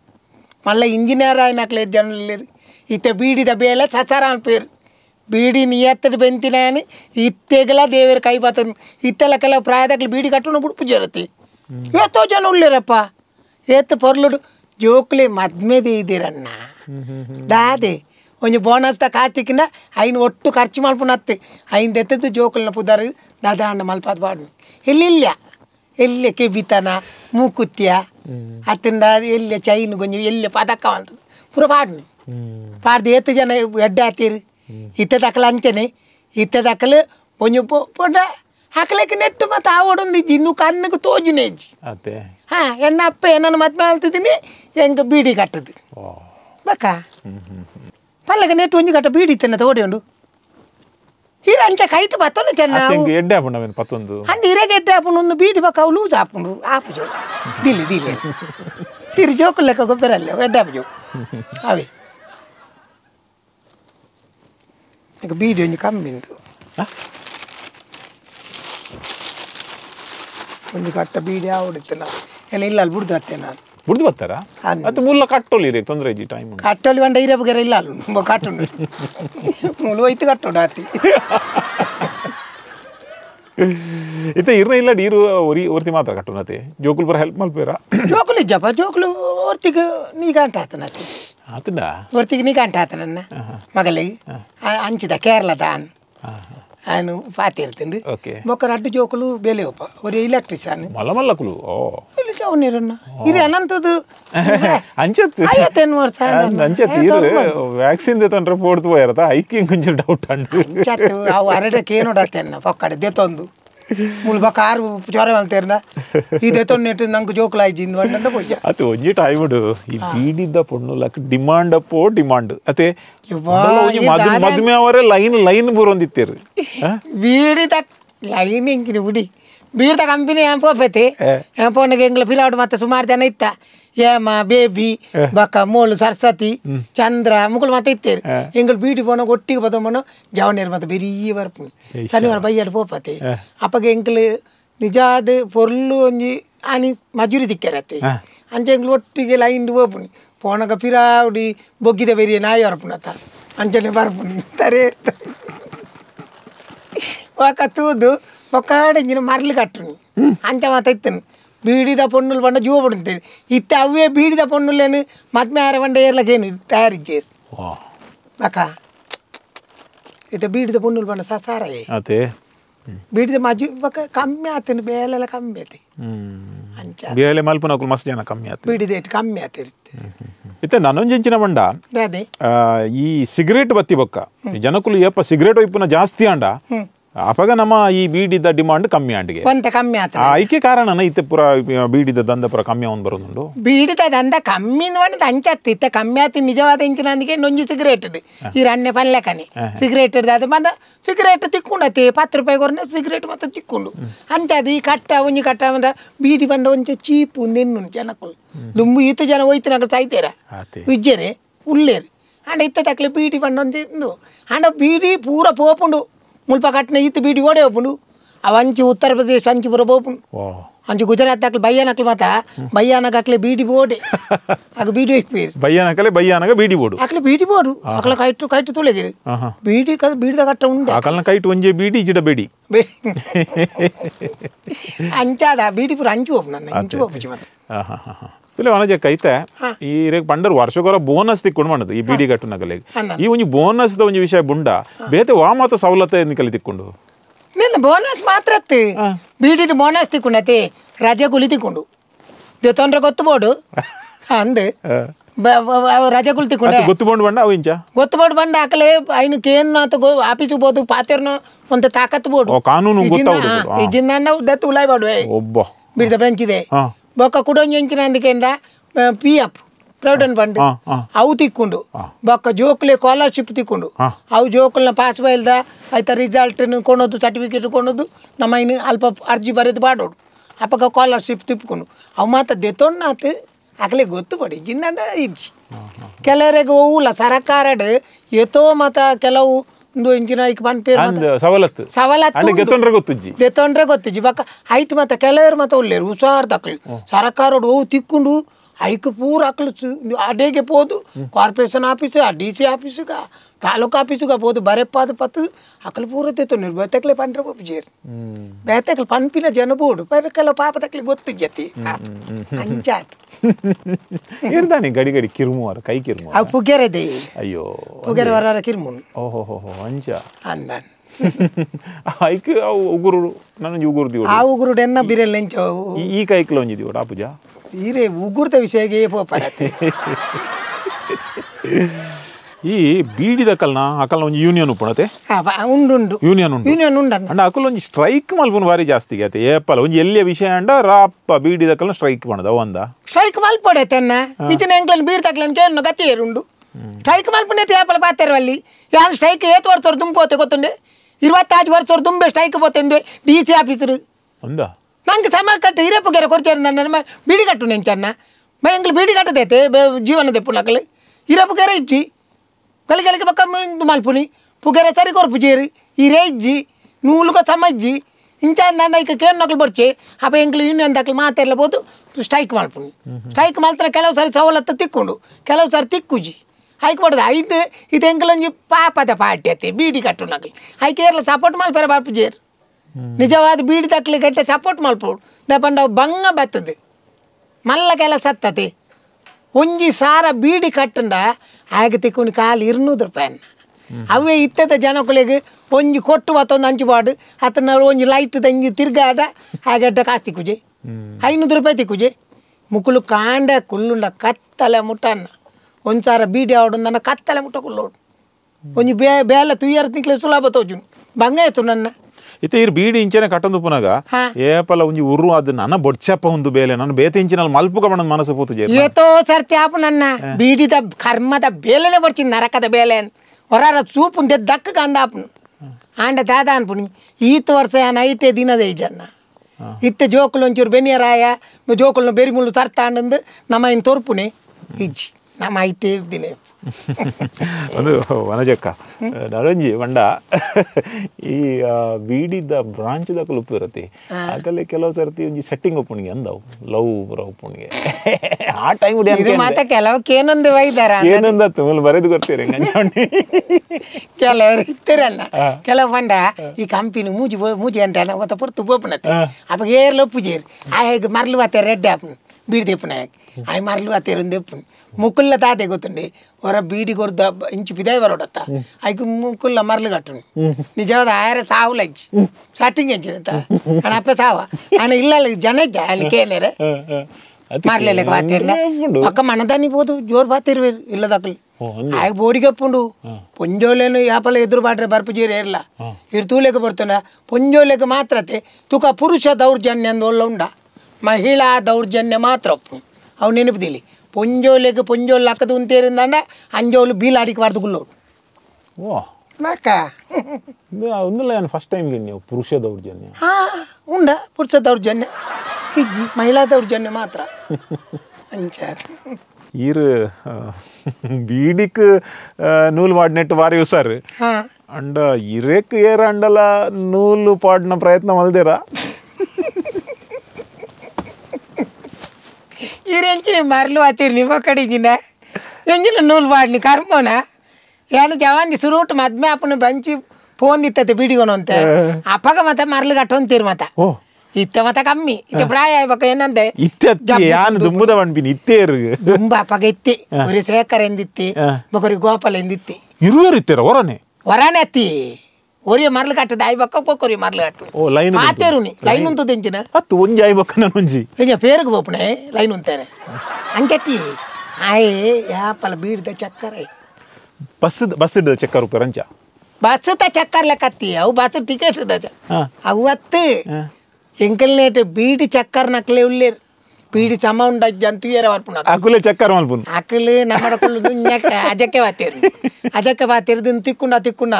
ಮಲ್ಲ ಇಂಜಿನಿಯರ್ ಆಯ್ನಕ್ಲೆ ಎತ್ತು ಜನ ಉಳ್ಳಿರಿ. ಇತ್ತೆ ಬೀಡಿದ ಬೇಲೆ ಸಸಾರ ಅನ್ಪೇರು ಬೀಡಿ ನಿಯತ್ತದ ಬೆಂತಿನಾನಿ ಇತ್ತೆಗಲ ದೇವರ ಕೈ ಬತ್ತನ್ ಇತ್ತೆಲ್ಲ ಕೆಲವು ಪ್ರಾಯದಾಗಲಿ ಬೀಡಿ ಕಟ್ಟುನ ಪೂಜೆ ಜರತಿ ಎತ್ತೋ ಜನ ಉಳ್ಳಿರಪ್ಪ. ಎತ್ತು ಪೊರ್ಲುಡು. ಜೋಕ್ಲಿ ಮದ್ಮೆದೆ ಇದ್ದೀರನ್ನ ದಾದೆ. ಒಂಜಿ ಬೋನಸ್ ದ ಕಾತಿಕ್ಕಿನ ಐನ್ ಒಟ್ಟು ಖರ್ಚು ಮಲ್ಪುನತ್ತೆ ಐನ್ ದೆತ್ತದ್ದು ಪುದಾರ ಪುದರ್ ಅಣ್ಣ ಮಲ್ಪಾದ ಬಾಡು ಎಲ್ಲಿಲ್ಲ ಎಲ್ಲಿ ಕೆಬಿತನ ಮೂಕುತ್ಯ? ಅತ್ತಿಂದ ಎಲ್ಲಿ ಚೈನ್ ಗೊಂಜು ಎಲ್ಲಿ ಪದಕ್ಕ ಅಂತದ್ದು. ಪೂರ ಪಾಡ್ನಿ ಪಾಡ್ದು ಎತ್ತು ಜನ ಎಡ್ಡೆ ಹಾತೀರಿ ಇತ್ತೆ ದಕ್ಕಲ ಅಂಚನೆ ಇತ್ತೆ ದಕ್ಕಲು ಒಂಜು ಪೊಂಡ ಹಾಕ್ಲಿಕ್ಕೆ ನೆಟ್ಟು ಮತ್ತೆ ಆ ಇಜ್ಜಿ ಇನ್ನು ಕಣ್ಣಿಗೆ ತೋಜುನೆ ಇಜ್ಜಿ. ಅತ್ತೆ. ಹಾ ಎಣ್ಣ ಅಪ್ಪ ಏನನ್ನು ಮೇಲೆ ಆಳ್ತಿದ್ದೀನಿ ಹೆಂಗ ಬೀಡಿ ಕಟ್ಟದು. ಓ. ಬೇಕಾ? ಪಲ್ಲಗ ನೆಟ್ಟು ಒಂಜಿ ಕಟ್ಟ ಬೀಡಿ ತಿನ್ನ ತೋಡಿ ಉಂಡು. ಹೀರ ಅಂಚ ಕೈಟ್ ಬತ್ತೊಂದು ಚೆನ್ನ ಎಡ್ಡೆ ಹಾಪುಂಡ ಪತ್ತೊಂದು? ಅಂದ್ ಹಿರಗೆಡ್ಡೆ ಆಪುಂಡು ಒಂದು ಬೀಡಿ ಬಕ್ಕ ಅವು ಲೂಸ್ ಆಪು ಜೋ ದಿಲಿ ದಿಲಿ ಹಿರಿ ಎಡ್ಡೆ ಜೋ ಅವೇ. ಬೀಡಿ ಒಂಜಿ ಕಮ್ಮಿ ಉಂಟು ಹಾ? ಒಂಜಿ ಕಟ್ಟ ಬೀಡಿ ಆವಡಿತ್ತು ನಾನು ಎಲ್ಲ ಇಲ್ಲ ಅಲ್ಲಿ ಬಿಡ್ದು ಹತ್ತೆ ನಾನು ಬುಡ್ದು ಬರ್ತಾರಾ ಅದ್- ಮುಲ್ಲ ಕಟ್ಟೋಲಿ ರೀ ತೊಂದರೆ ಇಜ್ಜಿ ಟೈಮ್ ಕಟ್ಟೋಲಿ ಬಂಡ ಇರಬಗರ ಇಲ್ಲ ಅಲ್ಲ ಕಟ್ಟುಂಡು ಮುಳು ಹೋಯ್ತು ಕಟ್ಟೋಡು ಆತಿ ಇತ್ತ ಇರ್ನ ಇಲ್ಲ ನೀರು ಒರಿ ಒರ್ತಿ ಮಾತ್ರ ಕಟ್ಟುನತೆ ಜೋಕುಲ್ ಬರ ಹೆಲ್ಪ್ ಮಲ್ಪೇರ ಜೋಕುಲ್ ಇಜ್ಜಪ್ಪ ಜೋಕುಲ್ ಒರ್ತಿಗೆ ನೀ ಗಂಟ ಆತನತ್ತೆ ಆತನ? ಒರ್ತಿಗೆ ನೀ ಗಂಟ ಆತನನ್ನ ಮಗಲಿ. ಅಂಚಿದ ಕೇರಳದ ಆನ್ ಆನು ಪಾತಿ ಇರ್ತೀನಿ ಮೊಕ್ಕ ಅಡ್ಡು ಜೋಕುಲು ಬೇಲೆ ಒಪ್ಪ ಒರಿ ಎಲೆಕ್ಟ್ರಿಷಿಯನ್ ಮಲ್ಲ ಮಲ್ಲಕುಲು ಓ. ಹೇಳ್ತೇವೆ ನೀರನ್ನು? ಇರಿ ಅನಂತದ್ದು. ಅಂಚತ್ತು ಐವತ್ತೇನು ವರ್ಷ ಅಂಚತ್ತು ಇರು ವ್ಯಾಕ್ಸಿನ್ ದೇತಂಡ್ರೆ ಪೋಡ್ದು ಹೋಯಿರತ್ತ ಐಕ್ಯ ಕೊಂಚ ಡೌಟ್ ಅಂಡು ಅಂಚತ್ತು ಅವು ಹರಡಕ್ಕೆ ಏನು ಡಾಕ್ತೇನ ಪಕ್ಕಡೆ ದೇತೊಂದು ಮುಳ್ಬ ಕಾರ್ ಜ್ವರ ಬಂತೇರ್ನ ಈ ದೇತೊಂದು ನೆಟ್ಟು ನಂಗೆ ಜೋಕ್ಲಾಯ್ಜಿಂದು ಅಂಡ ಪೋಯ್ಯ ಅದು ಒಂಜಿ ಟೈಮ್ ಇಡು ಈ ಬೀಡಿದ್ದ ಪೊಣ್ಣು ಲಕ್ ಡಿಮಾಂಡ್ ಅಪ್ಪೋ ಡಿಮಾಂಡ್. ಅತ್ತೆ ಮದುವೆ ಅವರೇ ಲೈನ್ ಲೈನ್ ಬುರೊಂದಿತ್ತೇರು ಬೀಡಿದ ಲೈನ್ ಹಿಂಗಿರಿ ಬಿಡಿ. ಬೀರ್ದ ಕಂಪನಿ ಏನ್ ಪೋಪತಿ ಪೋನಿಗೆ ಎಂಗ್ಲ ಪಿಲಾಡ್ ಮತ್ತೆ ಸುಮಾರು ಜನ ಇತ್ತ ಏಮ ಬೇಬಿ ಬಕ್ಕ ಮೂಲು ಸರಸ್ವತಿ ಚಂದ್ರ ಮುಗುಳು ಮತ್ತೆ ಇತ್ತೇರು ಎಂಗ್ಳು ಬೀಟಿ ಪೋನ ಒಟ್ಟಿಗೆ ಬದಮನು ಜವನೇರು ಮತ್ತೆ ಬೆರಿಯ ಬರ್ಪು ಶನಿವಾರ ಬೈಯಾಡು ಪೋಪತಿ ಅಪ್ಪಗೆ ಎಂಗ್ಲು ನಿಜಾದ ಪೊರ್ಲು ಒಂಜಿ ಆನಿ ಮಜೂರಿ ದಿಕ್ಕರತ್ತೆ ಅಂಚೆ ಎಂಗ್ಳು ಒಟ್ಟಿಗೆ ಲೈನ್ ಹೋಗ್ಪುನಿ போனக்க பிராவுடி பொக்கித பெரிய நாய் வரப்புனத்தான் அஞ்சலி வரப்புனி தரே வாக்க தூது ఒక్కడించిన మరలు కట్టుని అంత మాత ఇత్తను బీడిద పొన్నులు పండ జూవ పడుతుంది ఇత్తే అవే బీడిద పొన్నులేని మత్మే ఆర వండ ఏర్లకేను తయారిచ్చారు ವಾ అక్క ఇట్లా బీడిద పొన్నులు పండ ససారయ్యి ಅತ್ತೆ బీడిద మజు ఒక కమ్మి ఆతను బేలల కమ్మి అవుతాయి ಹ್ಮ್ అంచ ಬೇಲೆ ಮಲ್ಪನಕುಲು ಮಸ್ತ್ ಜನ ಕಮ್ಮಿ ಆತ బీడిద ఎటు కమ్మి అవుతాయి ಇತ್ತೆ ನನ್ನೊಂಜೆಂಚಿನ ಬಂಡ అదే ಆ, ಈ ಸಿಗರೇಟ್ ಬತ್ತಿ ಬೊಕ್ಕ ಈ ಜನಕುಲು ಏಪ ಸಿಗರೇಟ್ ಒಯ್ಪುನ ಜಾಸ್ತಿ ಅಂಡ ಅಪಾಗ ನಮ್ಮ ಈ ಬೀಡಿದ ಡಿಮಾಂಡ್ ಕಮ್ಮಿ ಆಂಡಿಗೆ ಒಂತ ಕಮ್ಮಿ ಆತ ಐಕೆ ಕಾರಣನ ಇತ್ತೆ ಪುರ ಬೀಡಿದ ದಂದ ಪುರ ಕಮ್ಮಿ ಅವನ್ ಬರೋದುಂಡು? ಬೀಡಿದ ದಂದ ಕಮ್ಮಿ ಅಂತ ಅಂಚಾತಿ ಇತ್ತೆ ಕಮ್ಮಿ ಆತಿ ನಿಜವಾದ ಇಂಚ ನನಗೆ ನೊಂಜಿ ಸಿಗರೇಟ್ ಈ ರಣ್ಣೆ ಪಲ್ಯಕನೆ. ಸಿಗರೇಟ್ ಅದು ಬಂದ ಸಿಗರೇಟ್ ತಿಕ್ಕೊಂಡತಿ ಪತ್ತು ರೂಪಾಯಿ ಕೊರನೆ ಸಿಗರೇಟ್ ಮತ್ತೆ ತಿಕ್ಕೊಂಡು. ಅದು ಈ ಕಟ್ಟ ಒಂಜಿ ಕಟ್ಟ ಬಂದ ಬೀಡಿ ಬಂದ ಒಂಚ ಚೀಪು ನಿನ್ನು ಜನಕ್ಕಳು ದುಂಬು ಈತ ಜನ ಹೋಯ್ತಿನಾಗ ಸಾಯ್ತೇರ? ಉಜ್ಜೆರೆ ಉಳ್ಳೇರು. ಆಂಡ ಇತ್ತ ತಕ್ಲೆ ಬೀಡಿ ಬಂಡ ಒಂದು ಅಂಡ ಬೀಡಿ ಪೂರ ಪೋಪುಂಡು. ಮುಲ್ಪ ಕಟ್ಟಿನ ಈತ ಬೀಡಿ ಓಡೆ ಹೋಪುಂಡು ಅವ ಅಂಚಿ ಉತ್ತರ ಪ್ರದೇಶ ಅಂಚಿ ಪೂರ ಪೋಪುಂಡು ಓ ಅಂಚು ಗುಜರಾತ್ ದಾಖಲೆ ಬಯ್ಯಾನಕ್ಲೆ ಮಾತ ಬಯ್ಯಾನಕ್ ಅಕ್ಲೆ ಬೀಡಿ ಬೋಡೆ ಆಗ ಬೀಡಿ ಇಪ್ಪೇರು ಬಯ್ಯಾನಕಲೆ ಬಯ್ಯಾನಗ ಬೀಡಿ ಬೋಡು ಅಕ್ಲೆ ಬೀಡಿ ಬೋಡು ಅಕ್ಲೆ ಕೈಟು ಕೈಟು ತುಳಿದಿರಿ ಆಹಾ. ಬೀಡಿ ಕ ಬೀಡಿದ ಕಟ್ಟ ಉಂಡೆ ಆಕಲ್ನ ಕೈಟ್ ಒಂಜೆ ಬೀಡಿ ಇಜಿಡ ಬೇಡಿ ಬೇ- ಅಂಚಾದ ಬೀಡಿ ಪೂರ ಅಂಚು ಹೋಪು ನನ್ನ ಅಂಚು ಹೋಪುಚಿ ಮತ್ತೆ ಇಲ್ಲ ವನಜಕ್ಕ ಐತೆ ಈ ರೇಖ ಪಂಡರ್ ವರ್ಷಗೊರ ಬೋನಸ್ ತಿಕ್ಕೊಂಡು ಮಾಡೋದು ಈ ಬಿಡಿ ಘಟ್ಟು ನಗಲೆ ಈ ಒಂದು ಬೋನಸ್ದ ಒಂದು ವಿಷಯ ಬುಂಡ ಬೇತೆ ವಾ ಮಾತ ಸವಲತ್ತೆ ಕಲಿ ತಿಕ್ಕೊಂಡು ನಿನ್ನ ಬೋನಸ್ ಮಾತ್ರ ಬಿಡಿ ಬೋನಸ್ ತಿಕ್ಕೊಂಡತಿ ರಜೆ ಗುಲಿ ತಿಕ್ಕೊಂಡು ತೊಂದ್ರೆ ಗೊತ್ತು ಬೋಡು ಅಂದೆ. ತಿಕ್ಕೊಂಡು ಗೊತ್ತು ಗೊತ್ತುಕೊಂಡು ಬಂಡ ಅವಿಂಚ ಗೊತ್ತು ಗೊತ್ತುಕೊಂಡು ಬಂಡ ಹಾಕಲೆ ಐನು ಕೇನ್ ಅಂತ ಗೋ ಆಫೀಸಿಗೆ ಬೋದು ಪಾತಿರ್ನ ಒಂದು ತಾಕತ್ತು ಬೋಡು. ಕಾನೂನು ಗೊತ್ತಾಗೋದು ಇಜಿಂದ ದತ್ತು ಬೋಡು ಒಬ್ಬ. ಬಿಡ್ದ ಬೆಂಚಿದೆ. ಬೊಕ ಕುಡೊಂಜಿ ಒಂಚಿನ ಎಂದ ಕೆಂಡ ಪಿಫ್ ಪ್ರೌಡನ್ ಪಂಡ್ ಅವು ತಿಕ್ಕುಂಡು ಬೊಕ ಜೋಕುಲೆ ಸ್ಕಾಲರ್ಶಿಪ್ ತಿಕ್ಕುಂಡು ಅವು ಜೋಕುಲುನ ಪಾಸ್ ವೈಲ್ದ ಐತ ರಿಸಲ್ಟ್ ಕೊನೋದು ಸರ್ಟಿಫಿಕೇಟ್ ಕೊನೋದು ನಮ್ಮ ಮೈನ್ ಅಲ್ಪ ಅರ್ಜಿ ಬರೆದ್ ಪಾಡೊಡು ಅಪಕ ಸ್ಕಾಲರ್ಶಿಪ್ ತಿಪ್ಪುಕುಂಡು ಅವ್ ಮಾತ ದೆತ್ತೊಂಡು ನಾತ್ ಅಕ್ಲೆಗ್ ಗೊತ್ತ ಪೊಡು ಜಿಂದಂಡ ಆಯಿಜ್ಜಿ ಕೆಲರೆಗ್ ಒವ್ವುಲ ಸರಕಾರಡ್ ಎತ್ತೋ ಮಾತ ಕೆಲವು ಒಂದು ಇಂಚಿನ ಐಕ್ ಬಂದ ಪೇರು ಅಂದ್ ಸವಲತ್ತು. ಸವಲತ್ತು ಅಂಡ್. ಗೆತ್ತೊಂಡ್ರೆ ಗೊತ್ತುಜ್ಜಿ. ದೆತ್ತೊಂಡ್ರೆ ಗೊತ್ತಿಜ್ಜಿ. ಬಕ್ಕ ಆಯ್ತು ಮತ್ತೆ ಕೆಲವರು ಮತ್ತೆ ಒಳ್ಳೆರು ಹುಷಾರ್ ತಕ್ಲಿ ಸರಕಾರೋಡು ಹೋವು ತಿಕ್ಕೊಂಡು ಐಕ್ ಪೂರ ಅಕ್ಲು ಅಡೆಗೆ ಪೋದು. ಕಾರ್ಪೊರೇಷನ್ ಆಫೀಸ್ ಆ ಡಿ ಸಿ ಆಫೀಸುಗ ತಾಲೂಕು ಆಫೀಸುಗ ಪೋದು. ಬರೆಪ್ಪಾದ ಪತ್ತು ಅಕ್ಲು ಪೂರ ತೆತ್ತು. ಬೆತ್ತಕ್ಲೆ ಪಂಡ್ರೆ ಪಪ್ಪು ಜೇರು. ಬೇತಕ್ಲು ಪನ್ಪಿನ ಜನ ಬೋಡು ಬರಕಲ್ಲ ಪಾಪ ತಕ್ಲಿ ಗೊತ್ತು ಜತಿ ಅಂಚಾತ್ ಇರ್ದಾನೆ ಗಡಿ ಗಡಿ ಕಿರ್ಮುವಾರ ಕೈ ಕಿರ್ಮು ಅವು ಪುಗೆರೆದೆ. ಅಯ್ಯೋ ಪುಗೆರೆ ವರಾರ ಕಿರ್ಮುನ್. ಓಹೋ ಹೋ ಹೋ ಅಂಚ ಅಂದನ್. ಐಕ್ ಅವು ಉಗುರು ನನ್ನ ಉಗುರು ದಿವಡು ಆ ಉಗುರು ಎನ್ನ ಬಿರೆಲ್ಲ ಎಂಚ ಈ- ಕೈಕ್ಲ ಒಂಜಿ ಆ ಆಪುಜ ಇರೇ ಉಗುರ್ದ ವಿಷಯ ಈ ಬೀಡಿದ ಕಲ್ನ ಅಕಲ್ ಒಂಜಿ ಯೂನಿಯನ್ ಉಪ್ಪಣತೆ ಉಂಡು ಯೂನಿಯನ್ ಉಂಡು ಯೂನಿಯನ್ ಉಂಡು ಅಂಡ ಅಕಲ್ ಒಂಜಿ ಸ್ಟ್ರೈಕ್ ಮಲ್ಪುನ ಬಾರಿ ಜಾಸ್ತಿ ಆತೆ ಏಪಲ ಒಂಜಿ ಎಲ್ಲಿಯ ವಿಷಯ ಅಂಡ ರಾಪ್ಪ ಬೀಡಿದ ಕಲ್ನ ಸ್ಟ್ರೈಕ್ ಮಾಡದ ಒಂದ. ಸ್ಟ್ರೈಕ್ ಮಲ್ಪಡೆ ತನ್ನ. ಇತಿನ ಎಂಕ್ಲನ್ ಬೀಡ್ ತಕ್ಲನ್ ಗತಿ ಇರುಂಡು ಸ್ಟ್ರೈಕ್ ಮಲ್ಪುನೆ ಏಪಲ ಪಾತೆರು ವಲ್ಲಿ ಯಾನ್ ಸ್ಟ್ರೈಕ್ ಏತ್ ವರ್ಷ ದುಂಪೋತೆ ಗೊತ್ತುಂಡೆ? ಇರುವತ್ತಾರು ವರ್ಷ ದುಂಬೆ ಸ್ಟ್ರೈಕ್ ಪೋತೆಂದೆ ಡಿ ಸಿ ಆಫೀಸರ್ ಒಂದಾ? ನಂಗೆ ಸಮ ಕಟ್ಟು ಹಿರೇಪುಗೆರೆ ಕೊಡ್ತೀರ ನಾನು ನನ್ನ ಬೀಡಿ ಕಟ್ಟು ನೆಂಚನ್ನ ಮೈ ಎಂಗ್ಳು ಬೀಡಿ ಕಟ್ಟದೈತೆ ಜೀವನದ ಪುನಕಲು ಹಿರೇಪುಗೆರೆ ಇಜ್ಜಿ. ಗಲಿಗಲಿಗೆ ಬಕ್ಕ ಇದು ಮಲ್ಪುನಿ. ಪುಗೆರೆ ಸರಿ ಕೊರ್ಪುಜೇರಿ ಹಿರೇ ಇಜ್ಜಿ ನೂಲುಗ ಸಮ ಇಜ್ಜಿ. ಇಂಚ ನನ್ನ ಈಗ ಕೇನ್ ನಕಲು ಬರ್ಚಿ. ಅಪ್ಪ ಎಂಗ್ಳು ಯೂನಿಯನ್ ದಾಖಲು ಮಾತಾಡಲಬೋದು ಸ್ಟ್ರೈಕ್ ಮಾಡ್ಪುನಿ ಸ್ಟ್ರೈಕ್ ಮಾಡ್ತಾರೆ ಕೆಲವು ಸಾರಿ ಸವಲತ್ತು ತಿಕ್ಕೊಂಡು ಕೆಲವು ಸಾರಿ ತಿಕ್ಕುಜಿ. ಹೈಕ್ ಮಾಡೋದು ಐದು ಇದು ಎಂಗ್ಲಂಜಿ ಪಾಪದ ಪಾರ್ಟಿ ಅತ್ತೆ ಬೀಡಿ ಕಟ್ಟು ನಕಲು. ಆಯ್ಕೆ ಎಲ್ಲ ಸಪೋರ್ಟ್ ಬಾಪು ಬಾಪುಜಿಯರು ನಿಜವಾದ ಬೀಡಿ ತಕ್ಲಿ ಗಟ್ಟೆ ಸಪೋರ್ಟ್ ಮಲ್ಪೋಡು ದಪಂಡ ಬಂಗ ಬತ್ತದೆ. ಮಲ್ಲ ಕೆಲಸ ಸತ್ತತೆ. ಒಂಜಿ ಸಾರ ಬೀಡಿ ಕಟ್ಟಂಡ ಆಗ ತಿಕ್ಕೊಂಡು ಕಾಲು ಇರ್ನೂರು ರೂಪಾಯಿ ಅವೇ ಇತ್ತದ ಜನಗಳಿಗೆ ಒಂಜಿ ಕೊಟ್ಟು ಮತ್ತೊಂದು ಹಂಚುಬಾಡು ಅತನ ಒಂಜಿ ಲೈಟ್ ತಂಗಿ ತಿರ್ಗಾಡ ಹಾಗೆಡ್ಡ ಕಾಸು ತಿಕ್ಕುಜೆ. ಐನೂರು ರೂಪಾಯಿ ತಿಕ್ಕುಜೆ. ಮುಕುಲು ಕಾಂಡ ಕುಲ್ಲುಂಡ ಕತ್ತಲೆ ಮುಟ್ಟನ್ನ. ಒಂದು ಸಾರ ಬೀಡಿ ಆವಡನ್ನ ಕತ್ತಲೆ ಮುಟ್ಟ ಕುಲ್ಲೋಡು. ಒಂಜಿ ಬೇ ಬೇಲ ತುಯ್ಯಾರ ತಿಕ್ಲೆ ಸುಲಭ ತೋಜು ಬಂಗ ಆಯ್ತು ನನ್ನ. ಇತ್ತೆ ಇರ್ ಬೀಡಿ ಇಂಚನೆ ಕಟ್ಟಂದು ಪುನಗ ಹಾ. ಏಪಲ ಒಂಜಿ ಉರು ಅದು ನನ್ನ ಬೊಡ್ಚಪ್ಪ ಒಂದು ಬೇಲೆ ನನ್ನ ಬೇತೆ ಇಂಚಿನಲ್ಲಿ ಮಲ್ಪುಗ ಬಣ್ಣದ ಮನಸ್ಸು ಪೂತು ಜೇರ್ ಏತೋ ಸರ್ತಿ ಆಪು ನನ್ನ ಬೀಡಿದ ಕರ್ಮದ ಬೇಲೆನೆ ಬರ್ತೀನಿ ನರಕದ ಬೇಲೆ ಅಂತ ಹೊರಾರ ಸೂಪು ದಕ್ಕ ಅಂದಾಪುನು ಆಂಡ ದಾದ ಅನ್ಪುನಿ ಈತ ವರ್ಷ ನೈಟೇ ದಿನದ ಜನ್ನ ಇತ್ತೆ ಜೋಕುಲು ಒಂಚೂರು ಬೆನಿಯರಾಯ ಜೋಕುಲ್ನ ಬೆರಿ ಮುಳ್ಳು ತರ್ತಾಂಡು ನಮ್ಮ ಇನ್ನು ತೋರ್ಪುನೆ ಇಜ್ಜಿ ನಮ್ಮ ಐಟೇ ಇದ್ದೀನಿ ಒಂದು ವನಜಕ್ಕ. ನರಂಜಿ ಮಂಡ. ಈ ಬೀಡಿದ್ದ ಬೀಡಿದ ಬ್ರಾಂಚ್ ದ ಉಪ್ಪು ಇರತ್ತೆ. ಆಗಲೇ ಕೆಲವು ಸರ್ತಿ ಒಂಜಿ ಸೆಟ್ಟಿಂಗ್ ಒಪ್ಪುಣಿಗೆ ಅಂದವು. ಲವ್ ಬರ ಒಪ್ಪುಣಿಗೆ. ಆ ಟೈಮ್ ಮಾತ ಕೆಲವು ಕೇನೊಂದು ವೈದಾರ ಏನಂದ ತುಮಲ್ ಬರೆದು ಕೊಡ್ತೀರಿ ಗಂಜಾಣಿ ಕೆಲವರು ಇತ್ತಿರಣ್ಣ ಕೆಲವು ಬಂಡ ಈ ಕಂಪಿನಿ ಮೂಜಿ ಮೂಜಿ ಅಂತ ಅವತ್ತ ಪೊರ್ತು ಬೋಪುನತ್ತೆ ಅಪ್ಪ ಏರ್ಲ ಆ ಹೇಗೆ ಮರ್ಲು ಬಾತೆ ರೆಡ್ ಆಪುನ್ ಬೀಡ್ದೆಪ್ಪನ ಆಯ್ ಮರ್ಲು ಬಾತೆ ಒಂದು ದೆಪ್ಪುನ್ ಮುಕ್ಕುಲ್ಲ తాత ఎగుతుండే. ಹೊರ ಬೀಡಿ ಕೊರ್ದ ಇಂಚು ಪಿದಾಯ್ ಬರೋಡತ್ತ ಐಕು ಮುಕ್ಕುಲ್ಲ ಮರಲು ಕಟ್ಟುಂಡು ನಿಜವಾದ ಆಯರ ಸಾವು ಲಂಚ್ ಸಟ್ಟಿಂಗ್ ಹೆಂಚಿದಂತ ಅಣ್ಣ ಅಪ್ಪ ಸಾವ ಅಣ್ಣ ಇಲ್ಲ ಜನ ಇದ್ದ ಅಲ್ಲಿ మరలేక పాతేరులే ఒక్క మనదాన్ని పోదు జోరు పాతేరు ఇళ్ళ దక్కలు ఆయన బోడికప్పుడు పొంజోలేను యాపల ఎదురుబాటు బర్పు చేరేర్లా. ఇరు తూలేకపోతున్నా పొంజోలేక మాత్రతే తుక పురుష దౌర్జన్యం దోళ్ళ ఉండ మహిళా దౌర్జన్యం మాత్రం అవు నెనపు పొంజోళ్ళకి పొంజోళ్ళు అక్క తుంతేరిందండ అంజోలు బీలాడికి పడుతుకుల్లోడు ఓ. అక్క ఫస్ట్ టైం పురుష దౌర్జన్య. ఉండ పురుష దౌర్జన్య. ఇజ్జి మహిళా దౌర్జన్య మాత్ర. ఈరు బీడికి నూలు వాడినట్టు వారు చూసారు అండ్ ఇరేక్ ఏరండల నూలు పాడిన ప్రయత్నం అల్దేరా. ಇವ್ರೆಂಚಿನ ಮರ್ಲು ಆತೀರಿ ನಿಮ್ಮ ಕಡೆಗಿನ ಎಂಜಿನ ನೂಲ್ ಬಾಡ್ನಿ ಕರ್ಮೋನ? ಏನು ಜವಾಂದಿ ಸುರುಟ್ ಮದ್ಮೆ ಅಪ್ಪನ ಬಂಚಿ ಫೋನ್ ಇತ್ತತೆ ಬಿಡಿಗೋಣ ಅಂತ. ಅಪ್ಪಗ ಮತ್ತೆ ಮರ್ಲು ಕಟ್ಟೊಂತೀರ್ ಮತ್ತ. ಇತ್ತ ಮತ ಕಮ್ಮಿ. ಇತ್ತ ಪ್ರಾಯ ಆಯ್ಬೇಕು ಏನಂದೆ? ಯಾನು ದುಂಬುದ ಇತ್ತೇ ಇರು. ದುಂಬ ಅಪ್ಪಗ ಇತ್ತಿ ಒರಿ ಶೇಖರ್ ಎಂದಿತ್ತಿ ಮಗರಿ ಗೋಪಾಲ್ ಎಂದಿತ್ತಿ. ಇರುವರು ಇತ್ತೀರ ಹೊರನೆ? ಹೊರನೆ ಅತ್ತಿ. ಹೊರಿಯ ಮರ್ಲು ಕಟ್ಟದ ಐ ಬೊಕ್ಕ ಪೊಕ್ಕೊರಿಯ ಮರ್ಲು ಕಟ್ಟು ಓ ಲೈನ್ ಮಾತೇರು ನೀ ಲೈನ್ ಉಂತು ತೆಂಚಿನ ಅತ್ತು ಒಂಜಿ ಐ ಬೊಕ್ಕ ನಾನು ಒಂಜಿ ಈಗ ಪೇರುಗು ಬೋಪಣೆ ಲೈನ್ ಉಂತಾರೆ ಅಂಚತಿ ಆಯೆ ಯಾಪಲ ಬೀಡ್ದ ಚಕ್ಕರೆ ಬಸ್ ಬಸ್ ಇಡ್ದ ಚಕ್ಕರ್ ಉಪ್ಪರ ಅಂಚ ಬಸ್ ತ ಚಕ್ಕರ್ ಲೆಕ್ಕತ್ತಿ ಅವು ಬಸ್ ಟಿಕೆಟ್ ಇದ್ದ ಅವತ್ತು ಎಂಕಲ್ನೇಟ್ ಬೀಡಿ ಚಕ್ಕರ್ ನಕ್ಲೆ ಉಳ್ಳೇರು ಪೀಡಿ ಚಮ ಉಂಡಜ್ಜಿ ಅಂತೂ ಏರ ಬರ್ಪುಣ ಅಕುಲೆ ಚಕ್ಕರ್ ಮಲ್ಪುನ್ ಅಕುಲೆ ನಮ್ಮಡಕುಲು ದುನ್ಯಕ್ಕೆ ಅಜಕ್ಕೆ ಬಾತೇರಿ ಅಜಕ್ಕೆ ಬಾತೇರಿ ದಿನ ತಿಕ್ಕುಂಡ ತಿಕ್ಕುಂಡ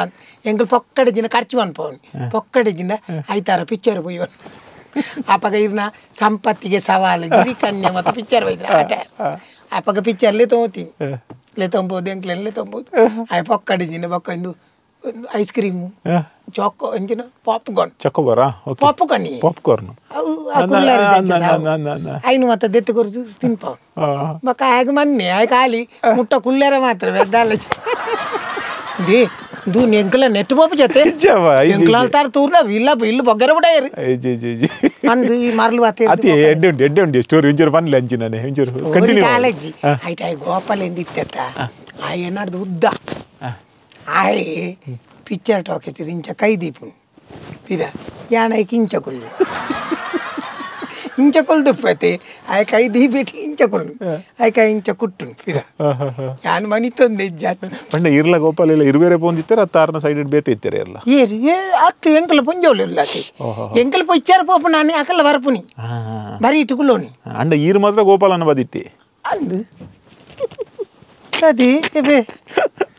ಎಂಕುಲು ಪೊಕ್ಕಡೆ ದಿನ ಖರ್ಚು ಅನ್ಪವನು ಪೊಕ್ಕಡೆ ದಿನ ಐತಾರ ಪಿಕ್ಚರ್ ಪೋಯ್ವನು ಅಪಗ ಇರ್ನ ಸಂಪತ್ತಿಗೆ ಸವಾಲು ಗಿರಿಕನ್ಯ ಮತ್ತು ಪಿಕ್ಚರ್ ಬೈದ್ರ ಆಟ ಅಪಗ ಪಿಕ್ಚರ್ಲೆ ತೊಗೋತೀನಿ ಲೆ ತೊಂಬೋದು ಎಂಕ್ಲೆಲ್ಲ ತೊಂಬೋದು ಆಯ್ ಪೊಕ್ಕಡೆ ದಿನ ಬೊಕ್ಕ ಇಂದು ice cream ಚೊಕ್ಕೋ ಎಂಜಿನ popcorn ಚಕೋಬಾರಾ okay popcorn popcorn ಅವು ಆ ಕುಲ್ಲರ್ ನ- ಇದ್ದಂಚ ನ- ಸಾವು. ನ- ನ- ನ- అయిన మొత్తం దెత్తు కొరుచు తినిపావు మాకు ఆగ మన్ని ఆయ కాలి ముట్ట కుళ్ళేర మాత్రం పెద్దాల ది దూ ఎంకల నెట్ పోపు చేతే నిజమా? ఇది- ఎంకల తారు తూర్ల వీళ్ళ వీళ్ళు బొగ్గర పడారు ಜಿ ಜಿ ಜಿ ಅಂದು ಈ ಮರಳು ಅತ್ತೆ ಅತಿ ಎಡ್ಡೆ ಉಂಟು ಎಡ್ಡೆ ಉಂಟು ಸ್ಟೋರಿ ಒಂಚೂರು ಬನ್ಲಿ ಅಂಚಿನಾನೆ ಒಂಚೂರು ಕಂಟಿನ್ಯೂ ಕಾಲೇಜಿ ಆಯ್ತು ಆಯ್ ಗೋಪಾಲ್ ಎಂದಿತ್ತ ಆಯ್ ಏನಾಡ್ದು ಉದ್ದ ಆಯ್ ಪಿಕ್ಚರ್ ಟಾಕೀಸ್ ಇಂಚ ಕೈ ದೀಪು. ಇಂಚ ಯಾನೈಕ್ ಇಂಚಕೊಳ್ಳು ಇಂಚಕೊಲ್ ದುಪ್ಪೈತೆ ಆಯ್ ಕೈ ದೀಪಿಟ್ಟು ಇಂಚಕೊಳ್ಳು ಆಯ್ ಕೈ ಇಂಚ ಕುಟ್ಟು ಪಿರ. ಯಾನ್ ಮನಿತೊಂದು ಜಾಟ್ ಪಂಡ ಇರ್ಲ ಗೋಪಾಲ ಇಲ್ಲ ಇರುವೇರೆ ಪೋಂದಿತ್ತಾರೆ ಅತ್ತಾರನ ಸೈಡ್ ಬೇತೆ ಇತ್ತಾರೆ ಎಲ್ಲ. ಏರಿ ಅತ್ತು ಎಂಕಲ ಪುಂಜೋಲು ಇಲ್ಲ ಎಂಕಲ ಪೊಚ್ಚಾರ ಪೋಪ ನಾನು ಅಕಲ್ಲ ಬರಪುನಿ. ಬರೀ ಇಟ್ಟುಕೊಳ್ಳೋನಿ ಅಂಡ ಈರು ಮಾತ್ರ ಗೋಪಾಲನ ಬದಿತ್ತಿ. ಅಂದು. tadi ebe